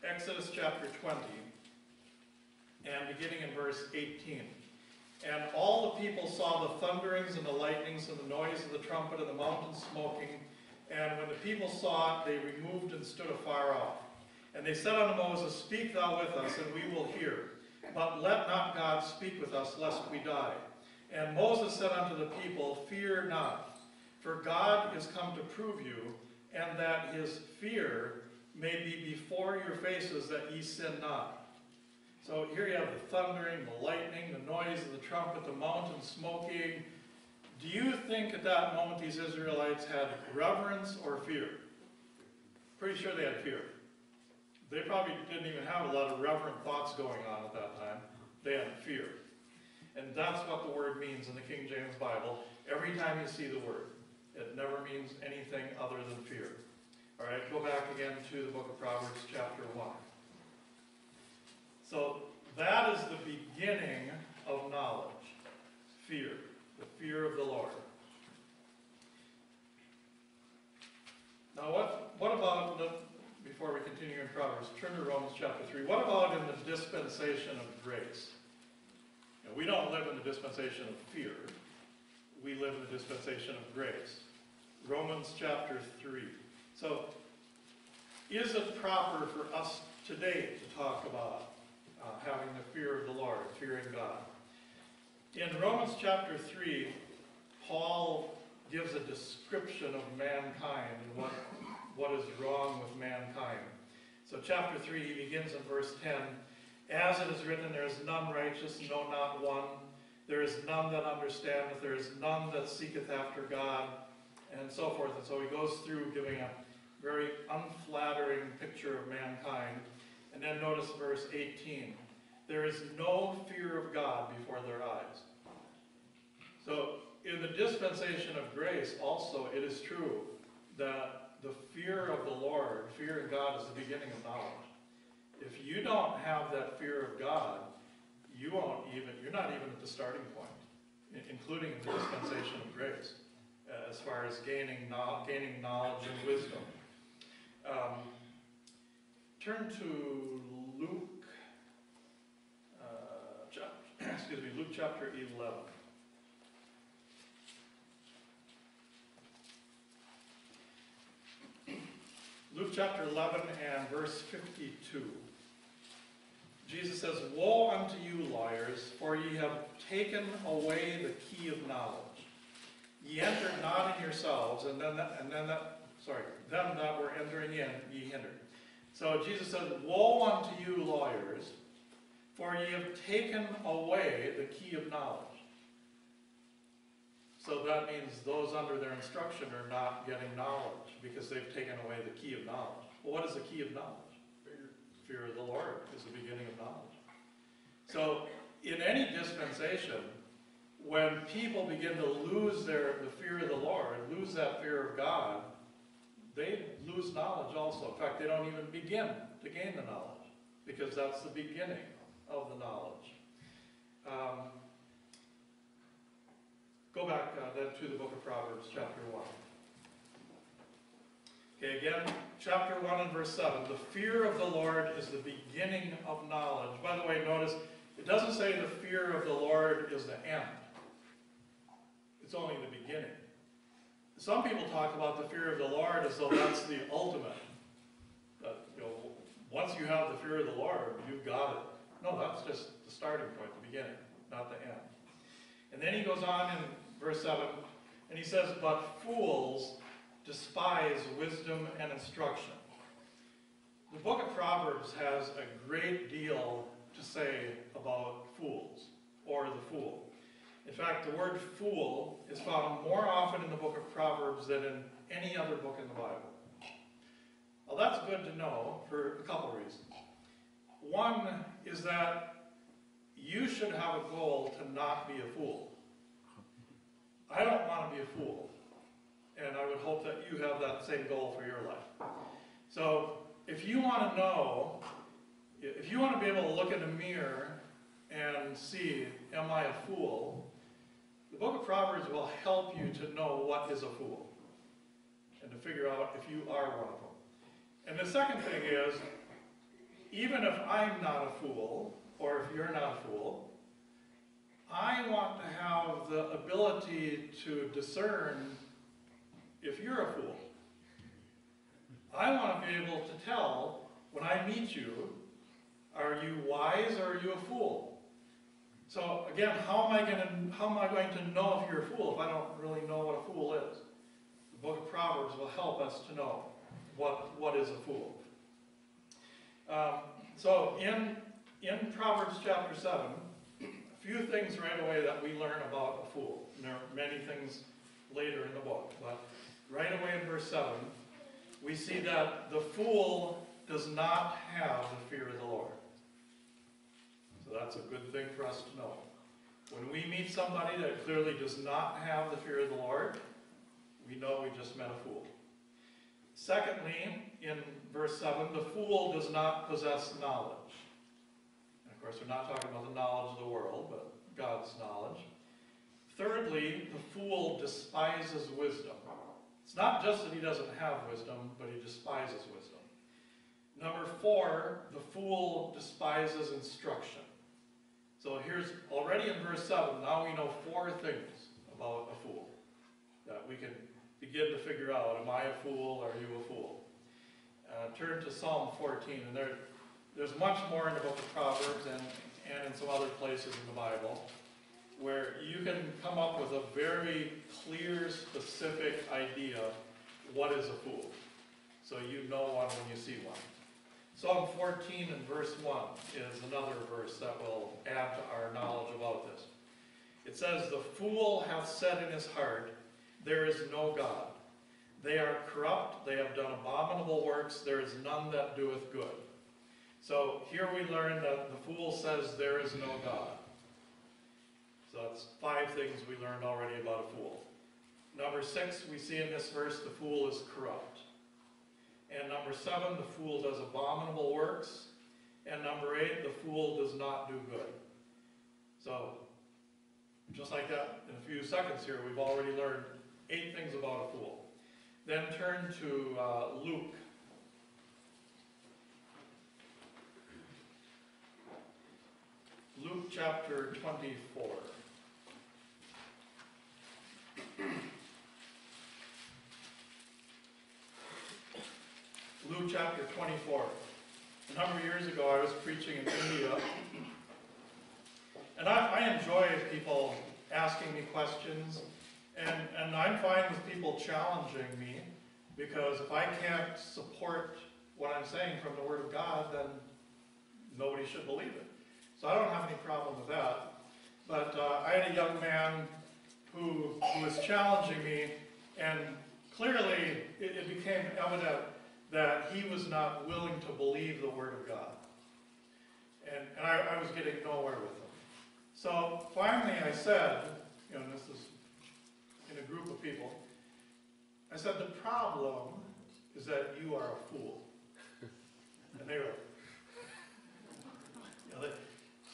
Exodus chapter 20, and beginning in verse 18. And all the people saw the thunderings and the lightnings and the noise of the trumpet and the mountain smoking. And when the people saw it, they removed and stood afar off. And they said unto Moses, Speak thou with us, and we will hear. But let not God speak with us, lest we die. And Moses said unto the people, Fear not, for God is come to prove you, and that his fear may be before your faces, that ye sin not. So here you have the thundering, the lightning, the noise of the trumpet, the mountain smoking. Do you think at that moment these Israelites had reverence or fear? Pretty sure they had fear. They probably didn't even have a lot of reverent thoughts going on at that time. They had fear. And that's what the word means in the King James Bible. Every time you see the word, it never means anything other than fear. All right, go back again to the book of Proverbs, chapter 1. So that is the beginning of knowledge. Fear. The fear of the Lord. Now what, what about, the, before we continue in Proverbs, turn to Romans chapter 3. What about in the dispensation of grace? Now, we don't live in the dispensation of fear. We live in the dispensation of grace. Romans chapter 3. So, is it proper for us today to talk about uh, having the fear of the Lord, fearing God. In Romans chapter 3, Paul gives a description of mankind and what, what is wrong with mankind. So, chapter 3, he begins in verse 10 As it is written, there is none righteous, no, not one. There is none that understandeth, there is none that seeketh after God, and so forth. And so he goes through giving a very unflattering picture of mankind. And then notice verse 18. There is no fear of God before their eyes. So, in the dispensation of grace, also, it is true that the fear of the Lord, fear of God, is the beginning of knowledge. If you don't have that fear of God, you won't even, you're not even at the starting point, including the dispensation of grace, as far as gaining, gaining knowledge and wisdom. Um, turn to Luke, uh, chap, excuse me, Luke chapter 11. Luke chapter 11 and verse 52. Jesus says, Woe unto you, lawyers, for ye have taken away the key of knowledge. Ye entered not in yourselves, and then that, and then that, sorry, them that were entering in, ye hindered. So Jesus said, Woe unto you, lawyers, for ye have taken away the key of knowledge. So that means those under their instruction are not getting knowledge because they've taken away the key of knowledge. Well, what is the key of knowledge? Fear of the Lord is the beginning of knowledge. So, in any dispensation, when people begin to lose their the fear of the Lord, lose that fear of God, they lose knowledge also. In fact, they don't even begin to gain the knowledge because that's the beginning of the knowledge. Um, go back uh, then to the book of Proverbs, chapter 1. Okay, again, chapter 1 and verse 7. The fear of the Lord is the beginning of knowledge. By the way, notice it doesn't say the fear of the Lord is the end, it's only the beginning. Some people talk about the fear of the Lord as though that's the ultimate. That, you know, once you have the fear of the Lord, you've got it. No, that's just the starting point, the beginning, not the end. And then he goes on in verse 7, and he says, But fools despise wisdom and instruction. The book of Proverbs has a great deal to say about fools, or the fool. In fact, the word fool is found more often in the book of Proverbs than in any other book in the Bible. Well, that's good to know for a couple reasons. One is that you should have a goal to not be a fool. I don't want to be a fool. And I would hope that you have that same goal for your life. So, if you want to know, if you want to be able to look in a mirror and see, am I a fool? Book of Proverbs will help you to know what is a fool and to figure out if you are one of them. And the second thing is, even if I'm not a fool, or if you're not a fool, I want to have the ability to discern if you're a fool. I want to be able to tell when I meet you, are you wise or are you a fool? So again, how am I going to how am I going to know if you're a fool if I don't really know what a fool is? The book of Proverbs will help us to know what what is a fool. Um, so in in Proverbs chapter seven, a few things right away that we learn about a fool. And there are many things later in the book, but right away in verse seven, we see that the fool does not have the fear of the Lord. That's a good thing for us to know. When we meet somebody that clearly does not have the fear of the Lord, we know we just met a fool. Secondly, in verse 7, the fool does not possess knowledge. And of course, we're not talking about the knowledge of the world, but God's knowledge. Thirdly, the fool despises wisdom. It's not just that he doesn't have wisdom, but he despises wisdom. Number four, the fool despises instruction. So here's already in verse 7, now we know four things about a fool that we can begin to figure out. Am I a fool? or Are you a fool? Uh, turn to Psalm 14, and there, there's much more in the book of Proverbs and, and in some other places in the Bible where you can come up with a very clear, specific idea what is a fool. So you know one when you see one. Psalm 14 and verse 1 is another verse that will add to our knowledge about this. It says, The fool hath said in his heart, There is no God. They are corrupt, they have done abominable works, there is none that doeth good. So here we learn that the fool says, There is no God. So that's five things we learned already about a fool. Number six, we see in this verse, the fool is corrupt. And number seven, the fool does abominable works. And number eight, the fool does not do good. So, just like that, in a few seconds here, we've already learned eight things about a fool. Then turn to uh, Luke. Luke chapter 24. Luke chapter 24. A number of years ago, I was preaching in India. And I, I enjoy people asking me questions. And, and I'm fine with people challenging me because if I can't support what I'm saying from the Word of God, then nobody should believe it. So I don't have any problem with that. But uh, I had a young man who, who was challenging me, and clearly it, it became evident that he was not willing to believe the Word of God. And, and I, I was getting nowhere with him. So finally I said, you know, this is in a group of people, I said, the problem is that you are a fool. And they were, you know, they,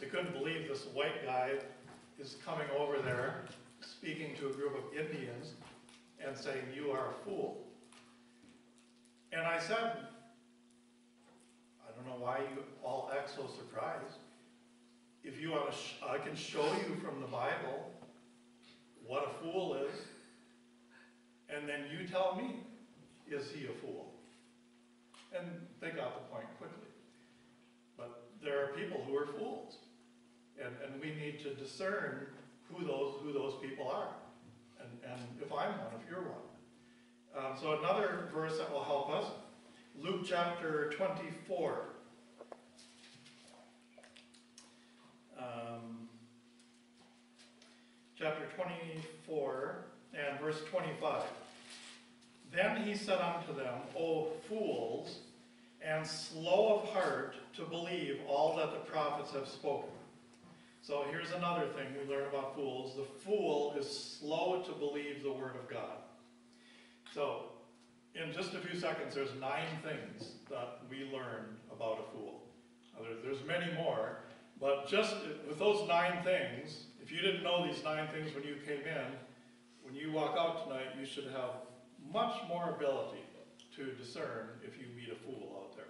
they couldn't believe this white guy is coming over there, speaking to a group of Indians, and saying, you are a fool. And I said, I don't know why you all act so surprised. If you want to, I can show you from the Bible what a fool is, and then you tell me, is he a fool? And they got the point quickly. But there are people who are fools, and, and we need to discern who those, who those people are. And, and if I'm one, if you're one. Um, so another verse that will help us, Luke chapter 24. Um, chapter 24 and verse 25. Then he said unto them, O fools, and slow of heart to believe all that the prophets have spoken. So here's another thing we learn about fools. The fool is slow to believe the word of God. So, in just a few seconds, there's nine things that we learned about a fool. There- there's many more, but just with those nine things, if you didn't know these nine things when you came in, when you walk out tonight, you should have much more ability to discern if you meet a fool out there.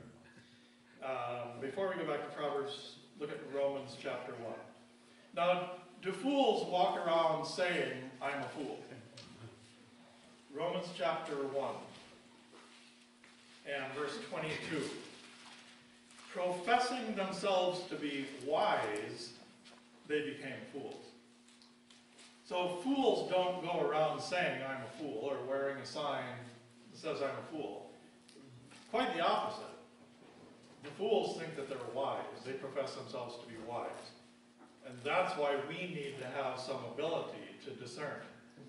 Um, before we go back to Proverbs, look at Romans chapter 1. Now, do fools walk around saying, I'm a fool? Romans chapter 1 and verse 22. Professing themselves to be wise, they became fools. So fools don't go around saying, I'm a fool, or wearing a sign that says, I'm a fool. Quite the opposite. The fools think that they're wise. They profess themselves to be wise. And that's why we need to have some ability to discern.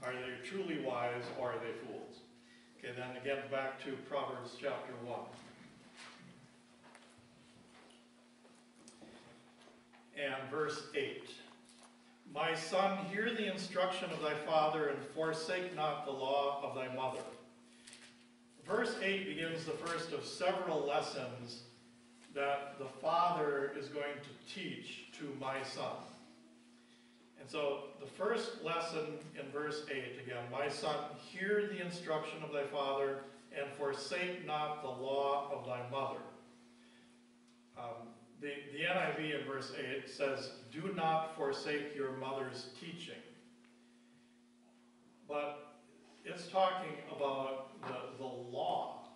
Are they truly wise or are they fools? Okay, then again, back to Proverbs chapter 1. And verse 8. My son, hear the instruction of thy father and forsake not the law of thy mother. Verse 8 begins the first of several lessons that the father is going to teach to my son. And so the first lesson in verse 8, again, my son, hear the instruction of thy father and forsake not the law of thy mother. Um, the, the NIV in verse 8 says, do not forsake your mother's teaching. But it's talking about the, the law.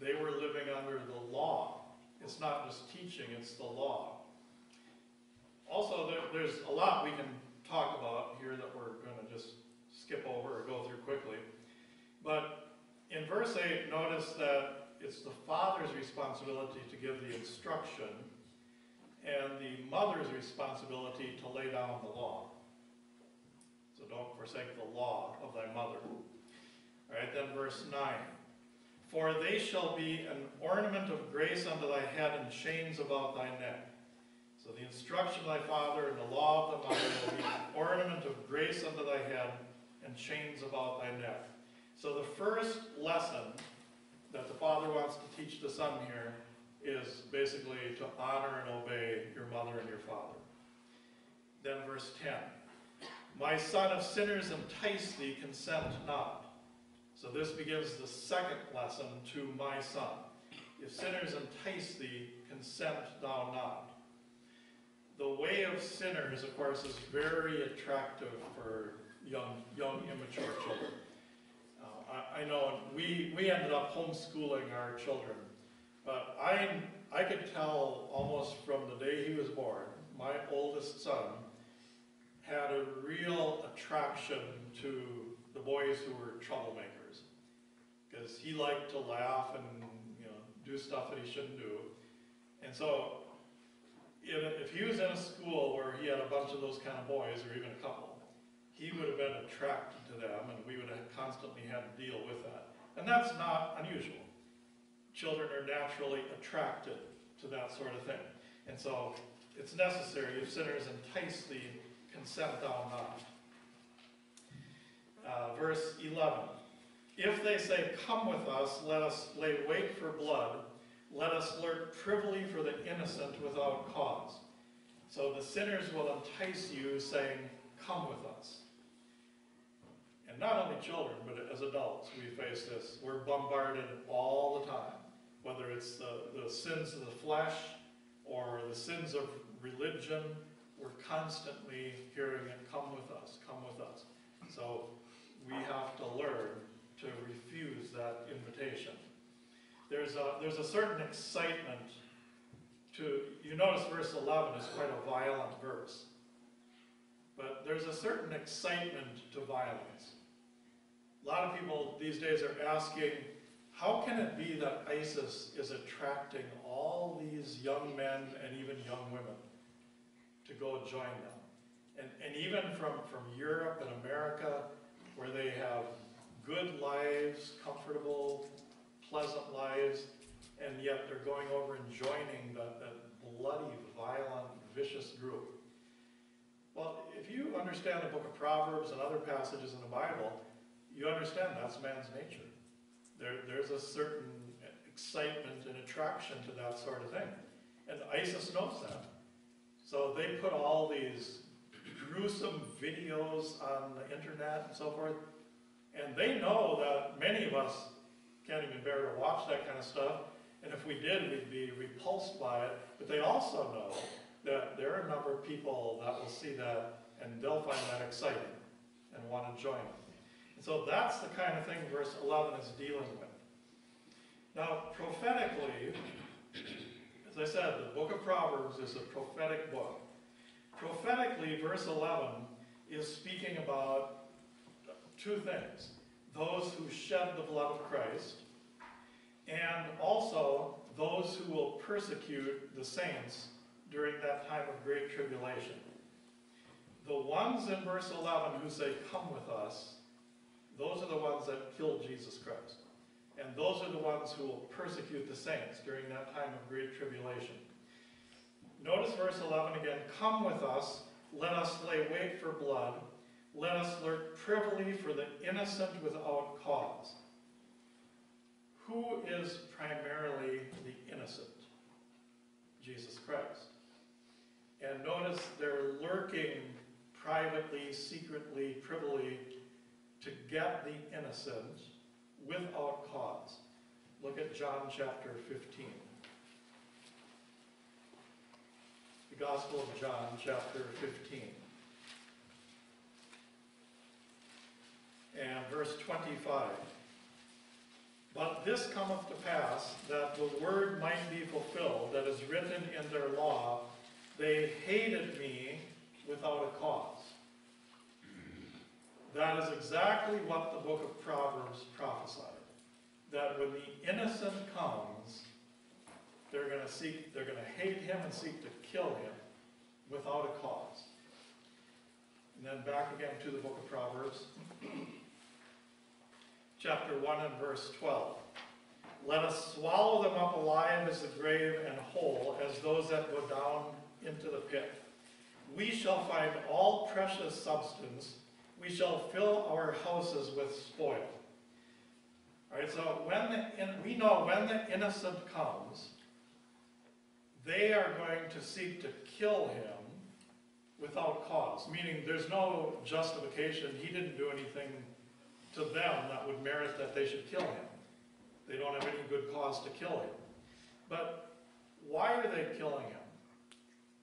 They were living under the law. It's not just teaching, it's the law. Also, there, there's a lot we can talk about here that we're going to just skip over or go through quickly. But in verse 8, notice that it's the father's responsibility to give the instruction and the mother's responsibility to lay down the law. So don't forsake the law of thy mother. All right, then verse 9. For they shall be an ornament of grace unto thy head and chains about thy neck. So the instruction of thy father and the law of the mother will be an ornament of grace unto thy head and chains about thy neck. So the first lesson that the father wants to teach the son here is basically to honor and obey your mother and your father. Then verse 10. My son, if sinners entice thee, consent not. So this begins the second lesson to my son. If sinners entice thee, consent thou not. The way of sinners, of course, is very attractive for young, young immature children. Uh, I, I know we, we ended up homeschooling our children, but I, I could tell almost from the day he was born, my oldest son had a real attraction to the boys who were troublemakers because he liked to laugh and you know do do stuff that he shouldn't do. And so, if, he was in a school where he had a bunch of those kind of boys, or even a couple, he would have been attracted to them, and we would have constantly had to deal with that. And that's not unusual. Children are naturally attracted to that sort of thing. And so, it's necessary if sinners entice thee, consent thou not. Uh, verse 11. If they say, Come with us, let us lay wait for blood, let us lurk privily for the innocent without cause. So the sinners will entice you, saying, Come with us. And not only children, but as adults, we face this. We're bombarded all the time, whether it's the, the sins of the flesh or the sins of religion. We're constantly hearing it, Come with us, come with us. So we have to learn to refuse that invitation. There's a, there's a certain excitement to, you notice verse 11 is quite a violent verse. But there's a certain excitement to violence. A lot of people these days are asking, how can it be that ISIS is attracting all these young men and even young women to go join them? And, and even from, from Europe and America, where they have good lives, comfortable, pleasant lives, and yet they're going over and joining that, that bloody, violent, vicious group. Well, if you understand the book of Proverbs and other passages in the Bible, you understand that's man's nature. There, there's a certain excitement and attraction to that sort of thing. And ISIS knows that. So they put all these gruesome videos on the internet and so forth and they know that many of us can't even bear to watch that kind of stuff. And if we did, we'd be repulsed by it. But they also know that there are a number of people that will see that and they'll find that exciting and want to join. And so that's the kind of thing verse 11 is dealing with. Now, prophetically, as I said, the book of Proverbs is a prophetic book. Prophetically, verse 11 is speaking about two things. Those who shed the blood of Christ, and also those who will persecute the saints during that time of great tribulation. The ones in verse 11 who say, Come with us, those are the ones that killed Jesus Christ. And those are the ones who will persecute the saints during that time of great tribulation. Notice verse 11 again Come with us, let us lay wait for blood let us lurk privily for the innocent without cause. Who is primarily the innocent? Jesus Christ. And notice they're lurking privately, secretly, privily to get the innocent without cause. Look at John chapter 15. The Gospel of John chapter 15. And verse 25. But this cometh to pass, that the word might be fulfilled, that is written in their law, they hated me without a cause. That is exactly what the book of Proverbs prophesied. That when the innocent comes, they're going to seek, they're going to hate him and seek to kill him without a cause. And then back again to the book of Proverbs chapter 1 and verse 12. Let us swallow them up alive as the grave and whole, as those that go down into the pit. We shall find all precious substance. We shall fill our houses with spoil. All right, so when the, we know when the innocent comes, they are going to seek to kill him without cause, meaning there's no justification. He didn't do anything to them that would merit that they should kill him. They don't have any good cause to kill him. But why are they killing him?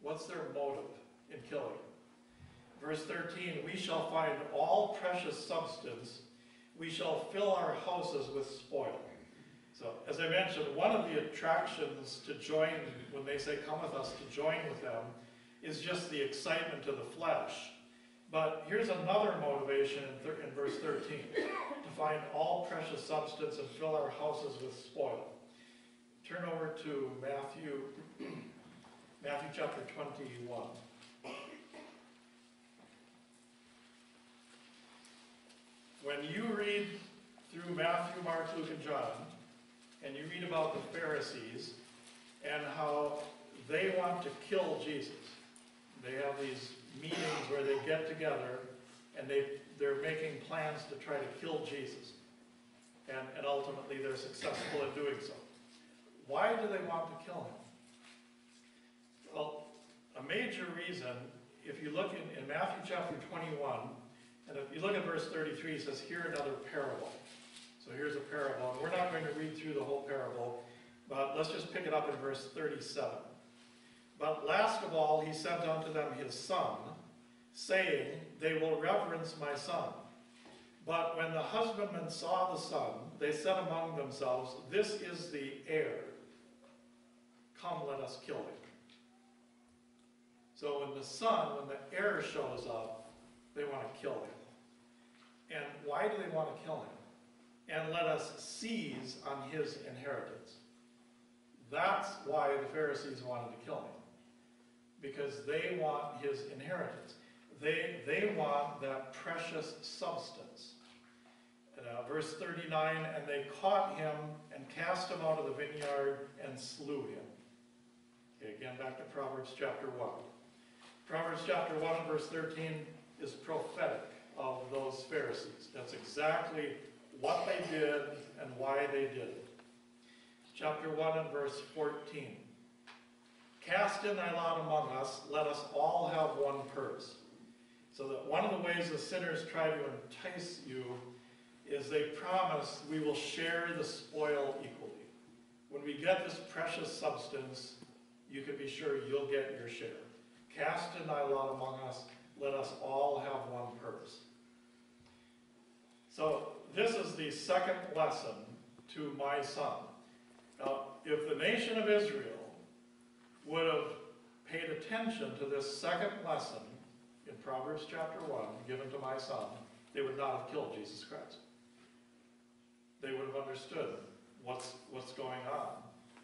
What's their motive in killing him? Verse 13, we shall find all precious substance. We shall fill our houses with spoil. So, as I mentioned, one of the attractions to join, when they say come with us, to join with them, is just the excitement of the flesh but here's another motivation in, in verse 13 to find all precious substance and fill our houses with spoil. Turn over to Matthew, Matthew chapter 21. When you read through Matthew, Mark, Luke, and John, and you read about the Pharisees and how they want to kill Jesus, they have these meetings where they get together and they, they're making plans to try to kill Jesus. And, and ultimately they're successful in doing so. Why do they want to kill him? Well, a major reason, if you look in, in Matthew chapter 21, and if you look at verse 33, it says, Here another parable. So here's a parable. And we're not going to read through the whole parable, but let's just pick it up in verse 37. But last of all, he sent unto them his son, saying, They will reverence my son. But when the husbandmen saw the son, they said among themselves, This is the heir. Come, let us kill him. So when the son, when the heir shows up, they want to kill him. And why do they want to kill him? And let us seize on his inheritance. That's why the Pharisees wanted to kill him. Because they want his inheritance. They, they want that precious substance. Uh, verse 39, and they caught him and cast him out of the vineyard and slew him. Okay, again, back to Proverbs chapter 1. Proverbs chapter 1 and verse 13 is prophetic of those Pharisees. That's exactly what they did and why they did it. Chapter 1 and verse 14. Cast in thy lot among us, let us all have one purse. So that one of the ways the sinners try to entice you is they promise we will share the spoil equally. When we get this precious substance, you can be sure you'll get your share. Cast in thy lot among us, let us all have one purse. So this is the second lesson to my son. Now, if the nation of Israel would have paid attention to this second lesson in Proverbs chapter 1 given to my son, they would not have killed Jesus Christ. They would have understood what's, what's going on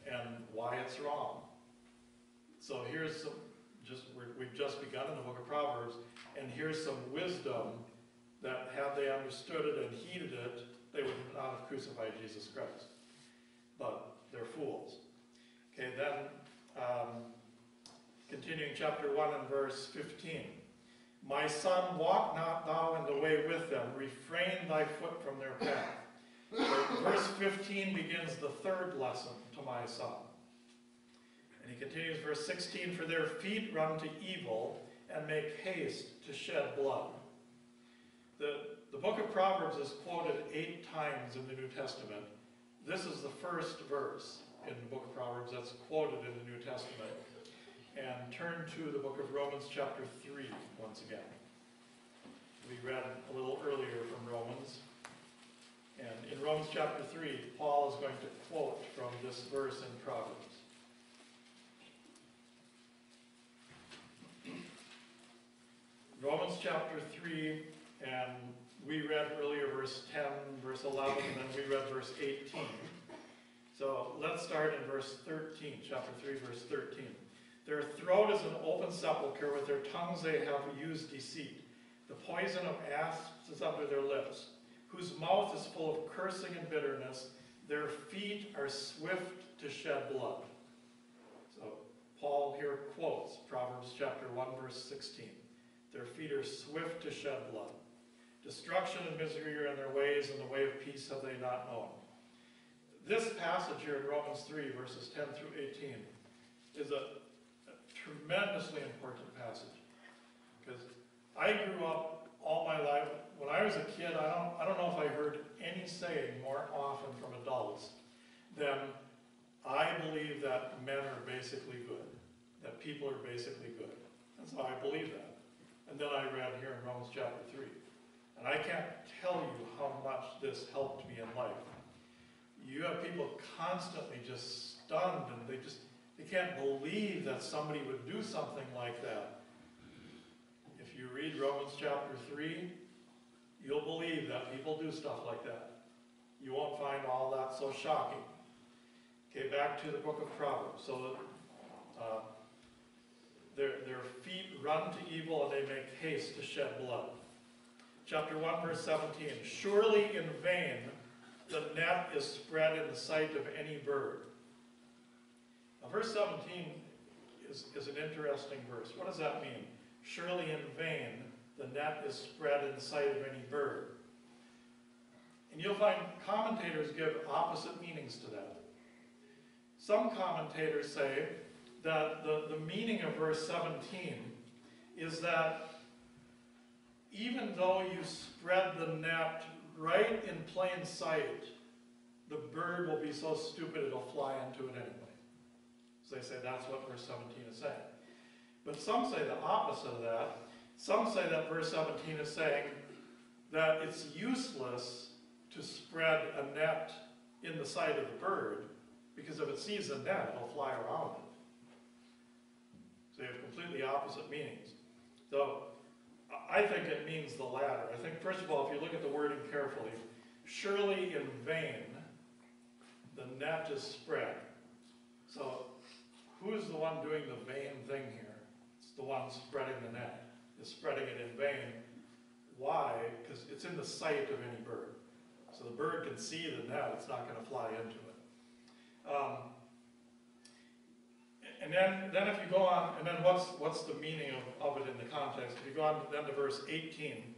and why it's wrong. So here's some, just we have just begun in the book of Proverbs, and here's some wisdom that had they understood it and heeded it, they would not have crucified Jesus Christ. But they're fools. Okay, then um, continuing chapter 1 and verse 15. My son, walk not thou in the way with them, refrain thy foot from their path. Verse 15 begins the third lesson to my son. And he continues, verse 16, For their feet run to evil, and make haste to shed blood. The, the book of Proverbs is quoted eight times in the New Testament. This is the first verse in the book of Proverbs that's quoted in the New Testament. And turn to the book of Romans chapter 3 once again. We read a little earlier from Romans. And in Romans chapter 3, Paul is going to quote from this verse in Proverbs. Romans chapter 3, and we read earlier verse 10, verse 11, and then we read verse 18. So let's start in verse 13, chapter 3, verse 13. Their throat is an open sepulchre, with their tongues they have used deceit. The poison of asps is under their lips, whose mouth is full of cursing and bitterness. Their feet are swift to shed blood. So Paul here quotes Proverbs chapter 1, verse 16. Their feet are swift to shed blood. Destruction and misery are in their ways, and the way of peace have they not known. This passage here in Romans 3, verses 10 through 18, is a, a tremendously important passage. Because I grew up all my life, when I was a kid, I don't, I don't know if I heard any saying more often from adults than, I believe that men are basically good, that people are basically good. And so I believe that. And then I read here in Romans chapter 3. And I can't tell you how much this helped me in life you have people constantly just stunned and they just, they can't believe that somebody would do something like that. If you read Romans chapter 3, you'll believe that people do stuff like that. You won't find all that so shocking. Okay, back to the book of Proverbs. So uh, their, their feet run to evil and they make haste to shed blood. Chapter 1, verse 17. Surely in vain the net is spread in the sight of any bird. Now, verse 17 is, is an interesting verse. What does that mean? Surely in vain the net is spread in the sight of any bird. And you'll find commentators give opposite meanings to that. Some commentators say that the, the meaning of verse 17 is that even though you spread the net right in plain sight, the bird will be so stupid it'll fly into it anyway. So they say that's what verse 17 is saying. But some say the opposite of that. Some say that verse 17 is saying that it's useless to spread a net in the sight of the bird because if it sees the net, it'll fly around it. So they have completely opposite meanings. So I think it means the latter. I think, first of all, if you look at the wording carefully, surely in vain the net is spread. So who's the one doing the vain thing here? It's the one spreading the net. Is spreading it in vain. Why? Because it's in the sight of any bird. So the bird can see the net, it's not going to fly into it. Um, and then, then if you go on, and then what's, what's the meaning of, of it in the context? If you go on then to verse 18,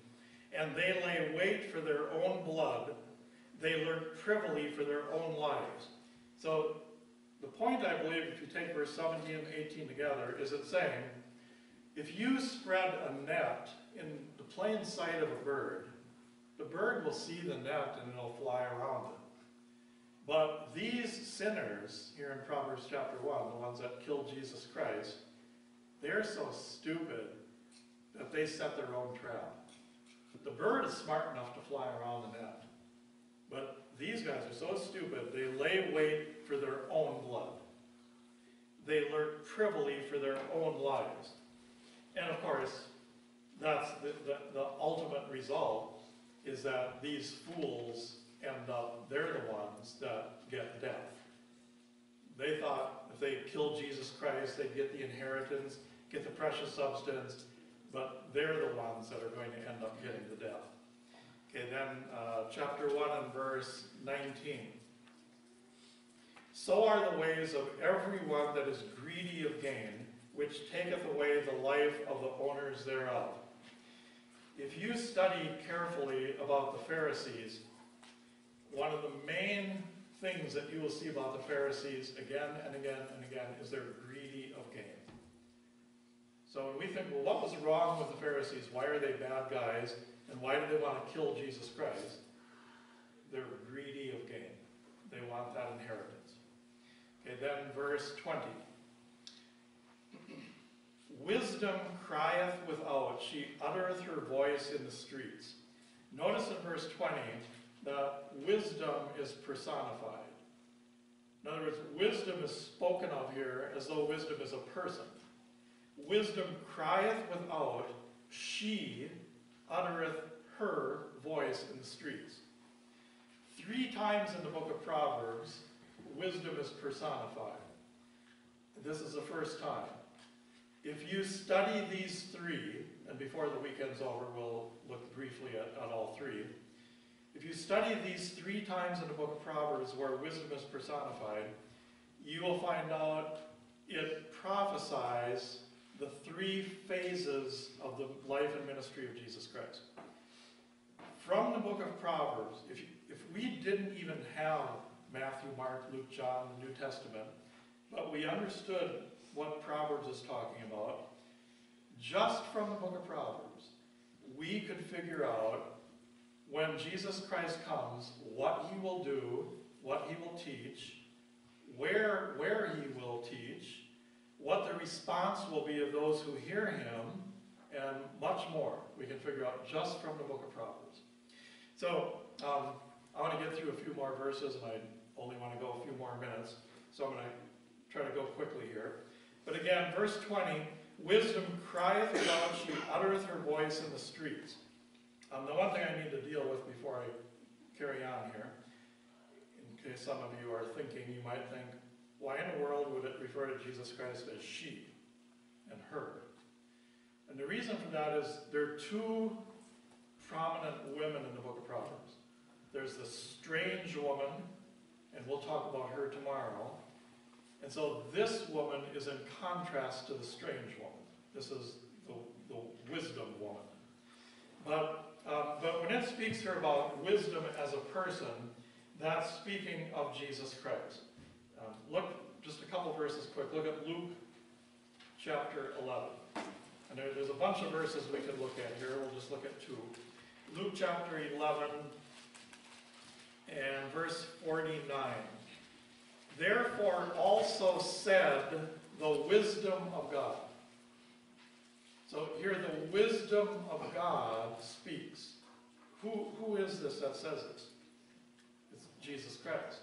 and they lay wait for their own blood, they lurk privily for their own lives. So the point, I believe, if you take verse 17 and 18 together, is it saying, if you spread a net in the plain sight of a bird, the bird will see the net and it'll fly around it. But these sinners, here in Proverbs chapter 1, the ones that killed Jesus Christ, they're so stupid that they set their own trap. The bird is smart enough to fly around the net. But these guys are so stupid, they lay wait for their own blood. They lurk privily for their own lives. And of course, that's the, the, the ultimate result is that these fools end up, they're the ones that get death. They thought if they killed Jesus Christ, they'd get the inheritance, get the precious substance, but they're the ones that are going to end up getting the death. Okay, then uh, chapter 1 and verse 19. So are the ways of everyone that is greedy of gain, which taketh away the life of the owners thereof. If you study carefully about the Pharisees, one of the main things that you will see about the Pharisees again and again and again is they're greedy of gain. So when we think, well, what was wrong with the Pharisees? Why are they bad guys? And why do they want to kill Jesus Christ? They're greedy of gain. They want that inheritance. Okay, then verse 20. Wisdom crieth without, she uttereth her voice in the streets. Notice in verse 20 that wisdom is personified. In other words, wisdom is spoken of here as though wisdom is a person. Wisdom crieth without, she uttereth her voice in the streets. Three times in the book of Proverbs, wisdom is personified. This is the first time. If you study these three, and before the weekend's over, we'll look briefly at, at all three. If you study these three times in the book of Proverbs where wisdom is personified, you will find out it prophesies the three phases of the life and ministry of Jesus Christ. From the book of Proverbs, if, you, if we didn't even have Matthew, Mark, Luke, John, the New Testament, but we understood what Proverbs is talking about, just from the book of Proverbs, we could figure out when Jesus Christ comes, what he will do, what he will teach, where, where he will teach, what the response will be of those who hear him, and much more we can figure out just from the book of Proverbs. So, um, I want to get through a few more verses, and I only want to go a few more minutes, so I'm going to try to go quickly here. But again, verse 20, wisdom crieth aloud, she uttereth her voice in the streets. Um, the one thing I need to deal with before I carry on here, in case some of you are thinking, you might think, why in the world would it refer to Jesus Christ as she and her? And the reason for that is there are two prominent women in the book of Proverbs. There's the strange woman, and we'll talk about her tomorrow. And so this woman is in contrast to the strange woman. This is the, the wisdom woman. But, um, but when it speaks here about wisdom as a person, that's speaking of Jesus Christ. Um, look, just a couple verses quick. Look at Luke chapter 11. And there, there's a bunch of verses we could look at here. We'll just look at two. Luke chapter 11 and verse 49. Therefore also said the wisdom of God. So here the wisdom of God speaks. Who, who is this that says this? It's Jesus Christ.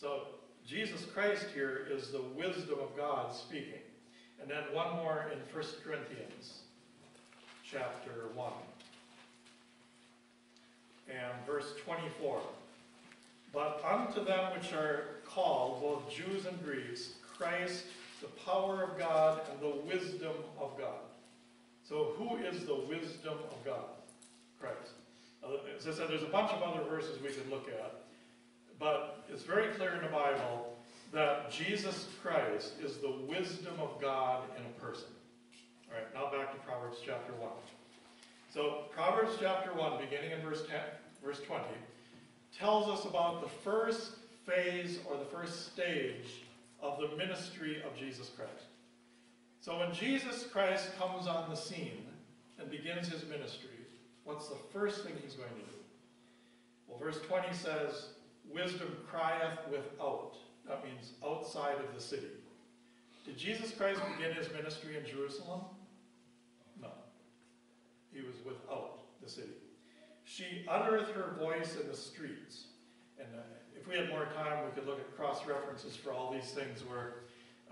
So Jesus Christ here is the wisdom of God speaking. And then one more in 1 Corinthians chapter 1 and verse 24. But unto them which are called, both Jews and Greeks, Christ, the power of God and the wisdom of God. So who is the wisdom of God? Christ. As I said, there's a bunch of other verses we could look at, but it's very clear in the Bible that Jesus Christ is the wisdom of God in a person. All right, now back to Proverbs chapter 1. So Proverbs chapter 1, beginning in verse 10, verse 20, tells us about the first phase or the first stage of the ministry of Jesus Christ. So when Jesus Christ comes on the scene and begins his ministry, what's the first thing he's going to do? Well, verse 20 says, Wisdom crieth without. That means outside of the city. Did Jesus Christ begin his ministry in Jerusalem? No. He was without the city. She uttereth her voice in the streets. And we had more time, we could look at cross references for all these things where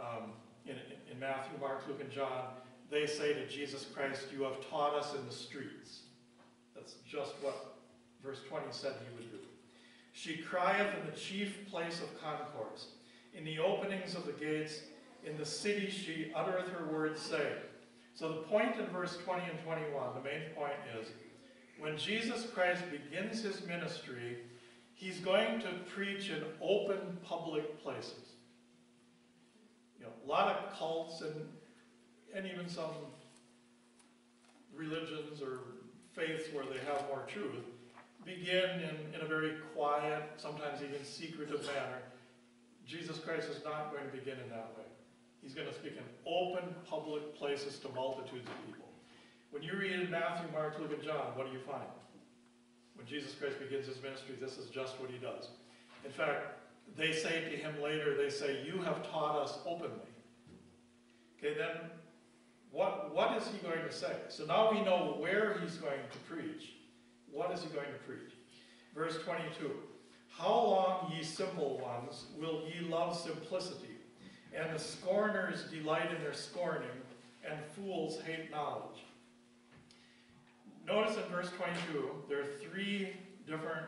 um, in, in Matthew, Mark, Luke, and John, they say to Jesus Christ, You have taught us in the streets. That's just what verse 20 said he would do. She crieth in the chief place of concourse, in the openings of the gates, in the city she uttereth her words, saying. So the point in verse 20 and 21, the main point is, when Jesus Christ begins his ministry, he's going to preach in open public places. You know, a lot of cults and, and even some religions or faiths where they have more truth begin in, in a very quiet, sometimes even secretive manner. Jesus Christ is not going to begin in that way. He's going to speak in open public places to multitudes of people. When you read in Matthew, Mark, Luke, and John, what do you find? When Jesus Christ begins his ministry, this is just what he does. In fact, they say to him later, they say, You have taught us openly. Okay, then what, what is he going to say? So now we know where he's going to preach. What is he going to preach? Verse 22 How long, ye simple ones, will ye love simplicity? And the scorners delight in their scorning, and fools hate knowledge. Notice in verse 22, there are three different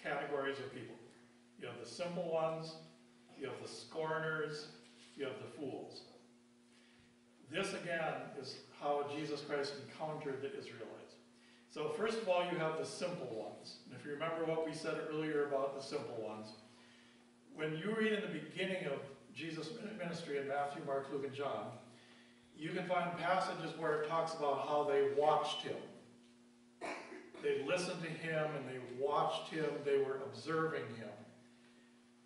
categories of people. You have the simple ones, you have the scorners, you have the fools. This again is how Jesus Christ encountered the Israelites. So first of all, you have the simple ones. And if you remember what we said earlier about the simple ones, when you read in the beginning of Jesus' ministry in Matthew, Mark, Luke, and John, you can find passages where it talks about how they watched him. They listened to him and they watched him, they were observing him.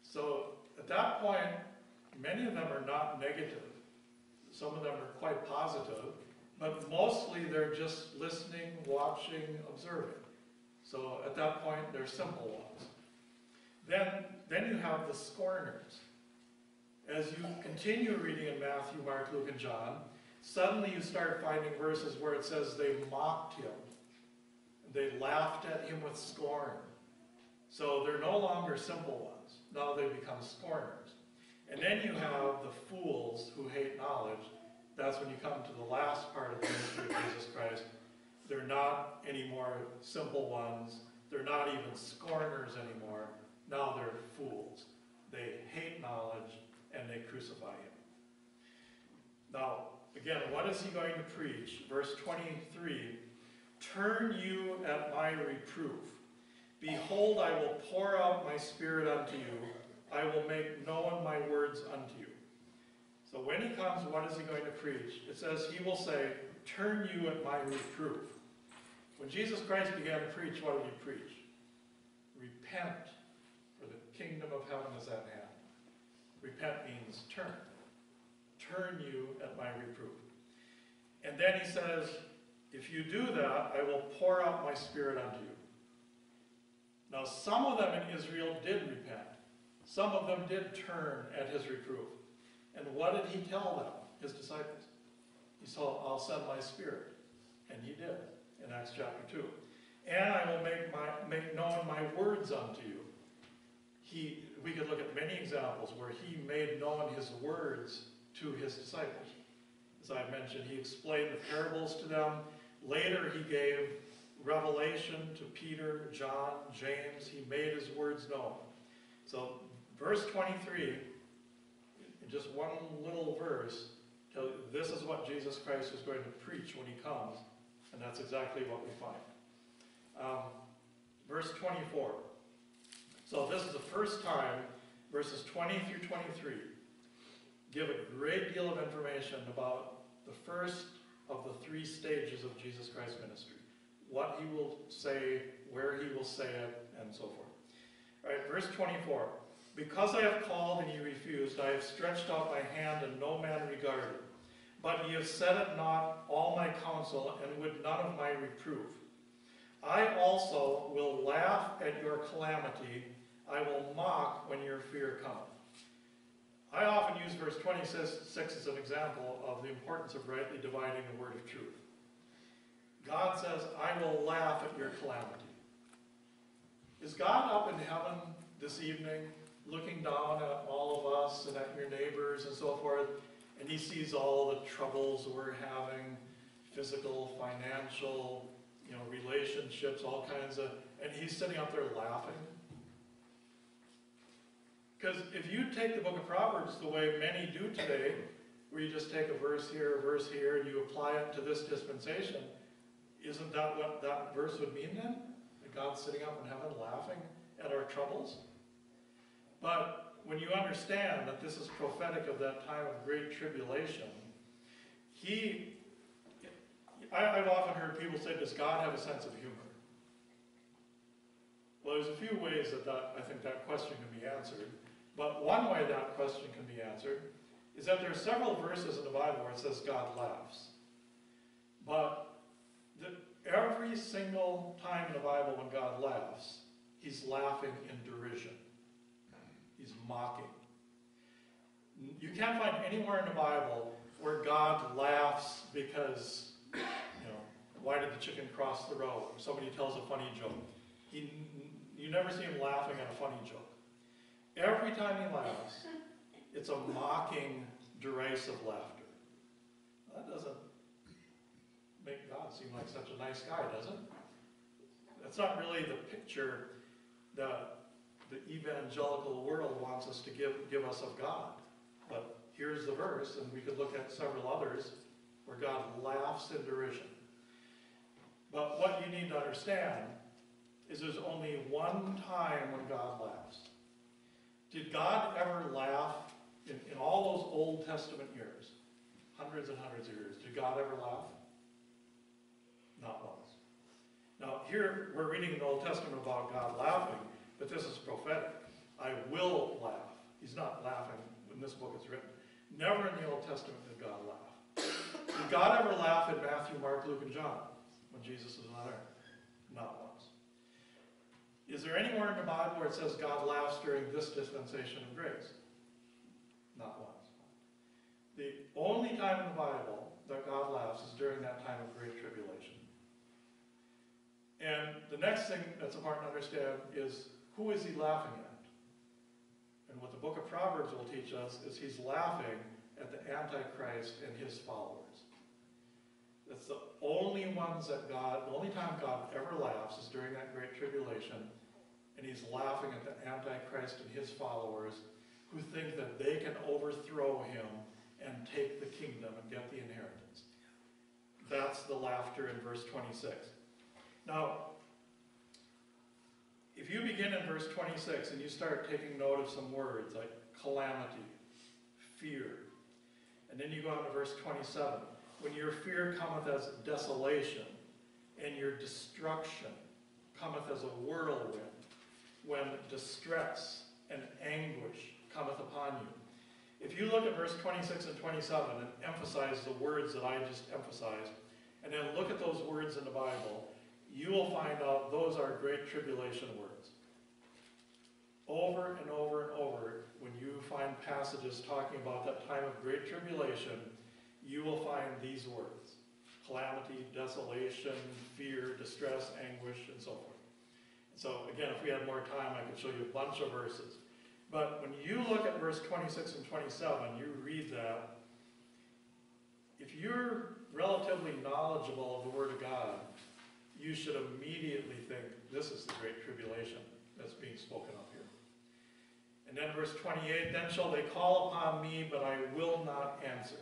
So at that point, many of them are not negative. Some of them are quite positive, but mostly they're just listening, watching, observing. So at that point, they're simple ones. Then, then you have the scorners. As you continue reading in Matthew, Mark, Luke, and John, suddenly you start finding verses where it says they mocked him. They laughed at him with scorn. So they're no longer simple ones. Now they become scorners. And then you have the fools who hate knowledge. That's when you come to the last part of the ministry of Jesus Christ. They're not anymore simple ones. They're not even scorners anymore. Now they're fools. They hate knowledge and they crucify him. Now, again, what is he going to preach? Verse 23 Turn you at my reproof. Behold, I will pour out my spirit unto you. I will make known my words unto you. So when he comes, what is he going to preach? It says, He will say, Turn you at my reproof. When Jesus Christ began to preach, what did he preach? Repent, for the kingdom of heaven is at hand. Repent means turn. Turn you at my reproof. And then he says, If you do that, I will pour out my spirit unto you. Now, some of them in Israel did repent. Some of them did turn at his reproof. And what did he tell them, his disciples? He said, I'll send my spirit. And he did in Acts chapter 2. And I will make, my, make known my words unto you. He, we could look at many examples where he made known his words to his disciples. As I mentioned, he explained the parables to them. Later, he gave revelation to Peter, John, James. He made his words known. So, verse 23, in just one little verse, this is what Jesus Christ is going to preach when he comes, and that's exactly what we find. Um, verse 24. So, this is the first time, verses 20 through 23 give a great deal of information about the first of the three stages of Jesus Christ's ministry what he will say, where he will say it, and so forth. All right, verse 24. Because I have called and ye refused, I have stretched out my hand and no man regarded. But ye have set at naught all my counsel and would none of my reproof. I also will laugh at your calamity. I will mock when your fear cometh. I often use verse 26 as an example of the importance of rightly dividing the word of truth. God says, I will laugh at your calamity. Is God up in heaven this evening looking down at all of us and at your neighbors and so forth, and he sees all the troubles we're having, physical, financial, you know, relationships, all kinds of, and he's sitting up there laughing? Because if you take the book of Proverbs the way many do today, where you just take a verse here, a verse here, and you apply it to this dispensation, isn't that what that verse would mean then? That God's sitting up in heaven laughing at our troubles? But when you understand that this is prophetic of that time of great tribulation, he, I, have often heard people say, does God have a sense of humor? Well, there's a few ways that, that I think that question can be answered. But one way that question can be answered is that there are several verses in the Bible where it says God laughs. But Every single time in the Bible when God laughs, he's laughing in derision. He's mocking. You can't find anywhere in the Bible where God laughs because, you know, why did the chicken cross the road? Somebody tells a funny joke. He, you never see him laughing at a funny joke. Every time he laughs, it's a mocking, derisive laughter. That doesn't make God seem like such a nice guy, does it? That's not really the picture that the evangelical world wants us to give, give us of God. But here's the verse, and we could look at several others where God laughs in derision. But what you need to understand is there's only one time when God laughs. Did God ever laugh in, in all those Old Testament years? Hundreds and hundreds of years. Did God ever laugh? not once. Now, here we're reading in the Old Testament about God laughing, but this is prophetic. I will laugh. He's not laughing when this book is written. Never in the Old Testament did God laugh. Did God ever laugh in Matthew, Mark, Luke, and John when Jesus was on earth? Not once. Is there anywhere in the Bible where it says God laughs during this dispensation of grace? Not once. The only time in the Bible that God laughs is during that time of great tribulation. And the next thing that's important to understand is who is he laughing at? And what the book of Proverbs will teach us is he's laughing at the Antichrist and his followers. That's the only ones that God, the only time God ever laughs is during that great tribulation. And he's laughing at the Antichrist and his followers who think that they can overthrow him and take the kingdom and get the inheritance. That's the laughter in verse 26. Now, if you begin in verse 26 and you start taking note of some words like calamity, fear, and then you go on to verse 27, when your fear cometh as desolation, and your destruction cometh as a whirlwind, when distress and anguish cometh upon you. If you look at verse 26 and 27 and emphasize the words that I just emphasized, and then look at those words in the Bible, you will find out those are great tribulation words. Over and over and over, when you find passages talking about that time of great tribulation, you will find these words calamity, desolation, fear, distress, anguish, and so forth. So, again, if we had more time, I could show you a bunch of verses. But when you look at verse 26 and 27, you read that. If you're relatively knowledgeable of the Word of God, you should immediately think this is the great tribulation that's being spoken of here. And then verse 28 Then shall they call upon me, but I will not answer.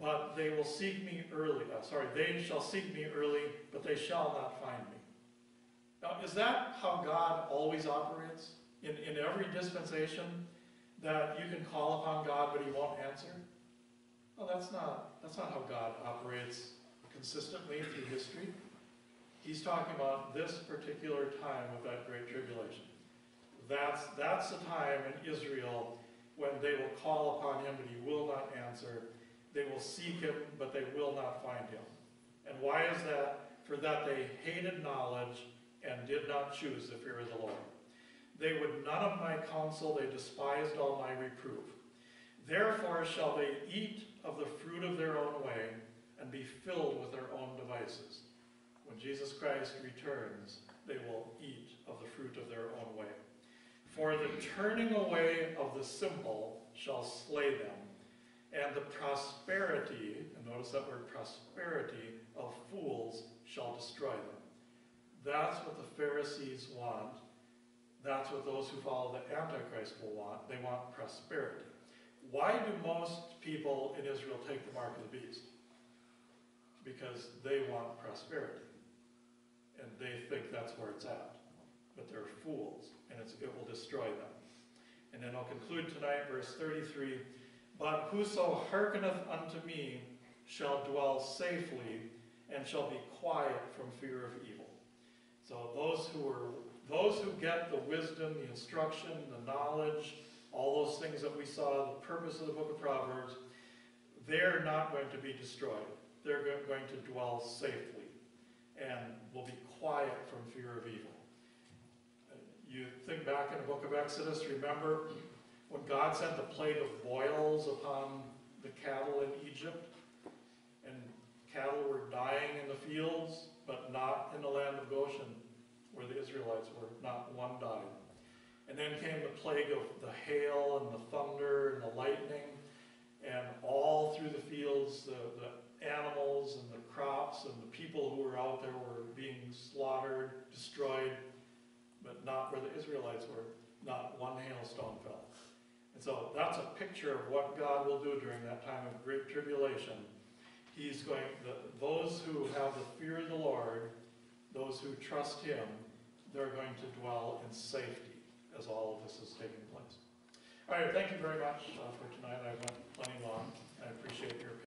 But they will seek me early. Uh, sorry, they shall seek me early, but they shall not find me. Now, is that how God always operates? In, in every dispensation, that you can call upon God, but He won't answer? Well, that's not, that's not how God operates consistently through history. He's talking about this particular time of that great tribulation. That's, that's the time in Israel when they will call upon him, but he will not answer. They will seek him, but they will not find him. And why is that? For that they hated knowledge and did not choose the fear of the Lord. They would none of my counsel, they despised all my reproof. Therefore shall they eat of the fruit of their own way and be filled with their own devices. When Jesus Christ returns, they will eat of the fruit of their own way. For the turning away of the simple shall slay them, and the prosperity, and notice that word prosperity, of fools shall destroy them. That's what the Pharisees want. That's what those who follow the Antichrist will want. They want prosperity. Why do most people in Israel take the mark of the beast? Because they want prosperity. And they think that's where it's at. But they're fools, and it will destroy them. And then I'll conclude tonight, verse 33 But whoso hearkeneth unto me shall dwell safely and shall be quiet from fear of evil. So those who are those who get the wisdom, the instruction, the knowledge, all those things that we saw, the purpose of the book of Proverbs, they're not going to be destroyed. They're going to dwell safely and will be quiet from fear of evil. You think back in the book of Exodus, remember when God sent the plague of boils upon the cattle in Egypt? And cattle were dying in the fields, but not in the land of Goshen, where the Israelites were. Not one died. And then came the plague of the hail and the thunder and the lightning, and all through the fields, the, the animals and the crops and the people who were out there were being slaughtered, destroyed, but not where the Israelites were. Not one hailstone fell. And so that's a picture of what God will do during that time of great tribulation. He's going, the, those who have the fear of the Lord, those who trust Him, they're going to dwell in safety as all of this is taking place. All right, thank you very much uh, for tonight. I went plenty long. I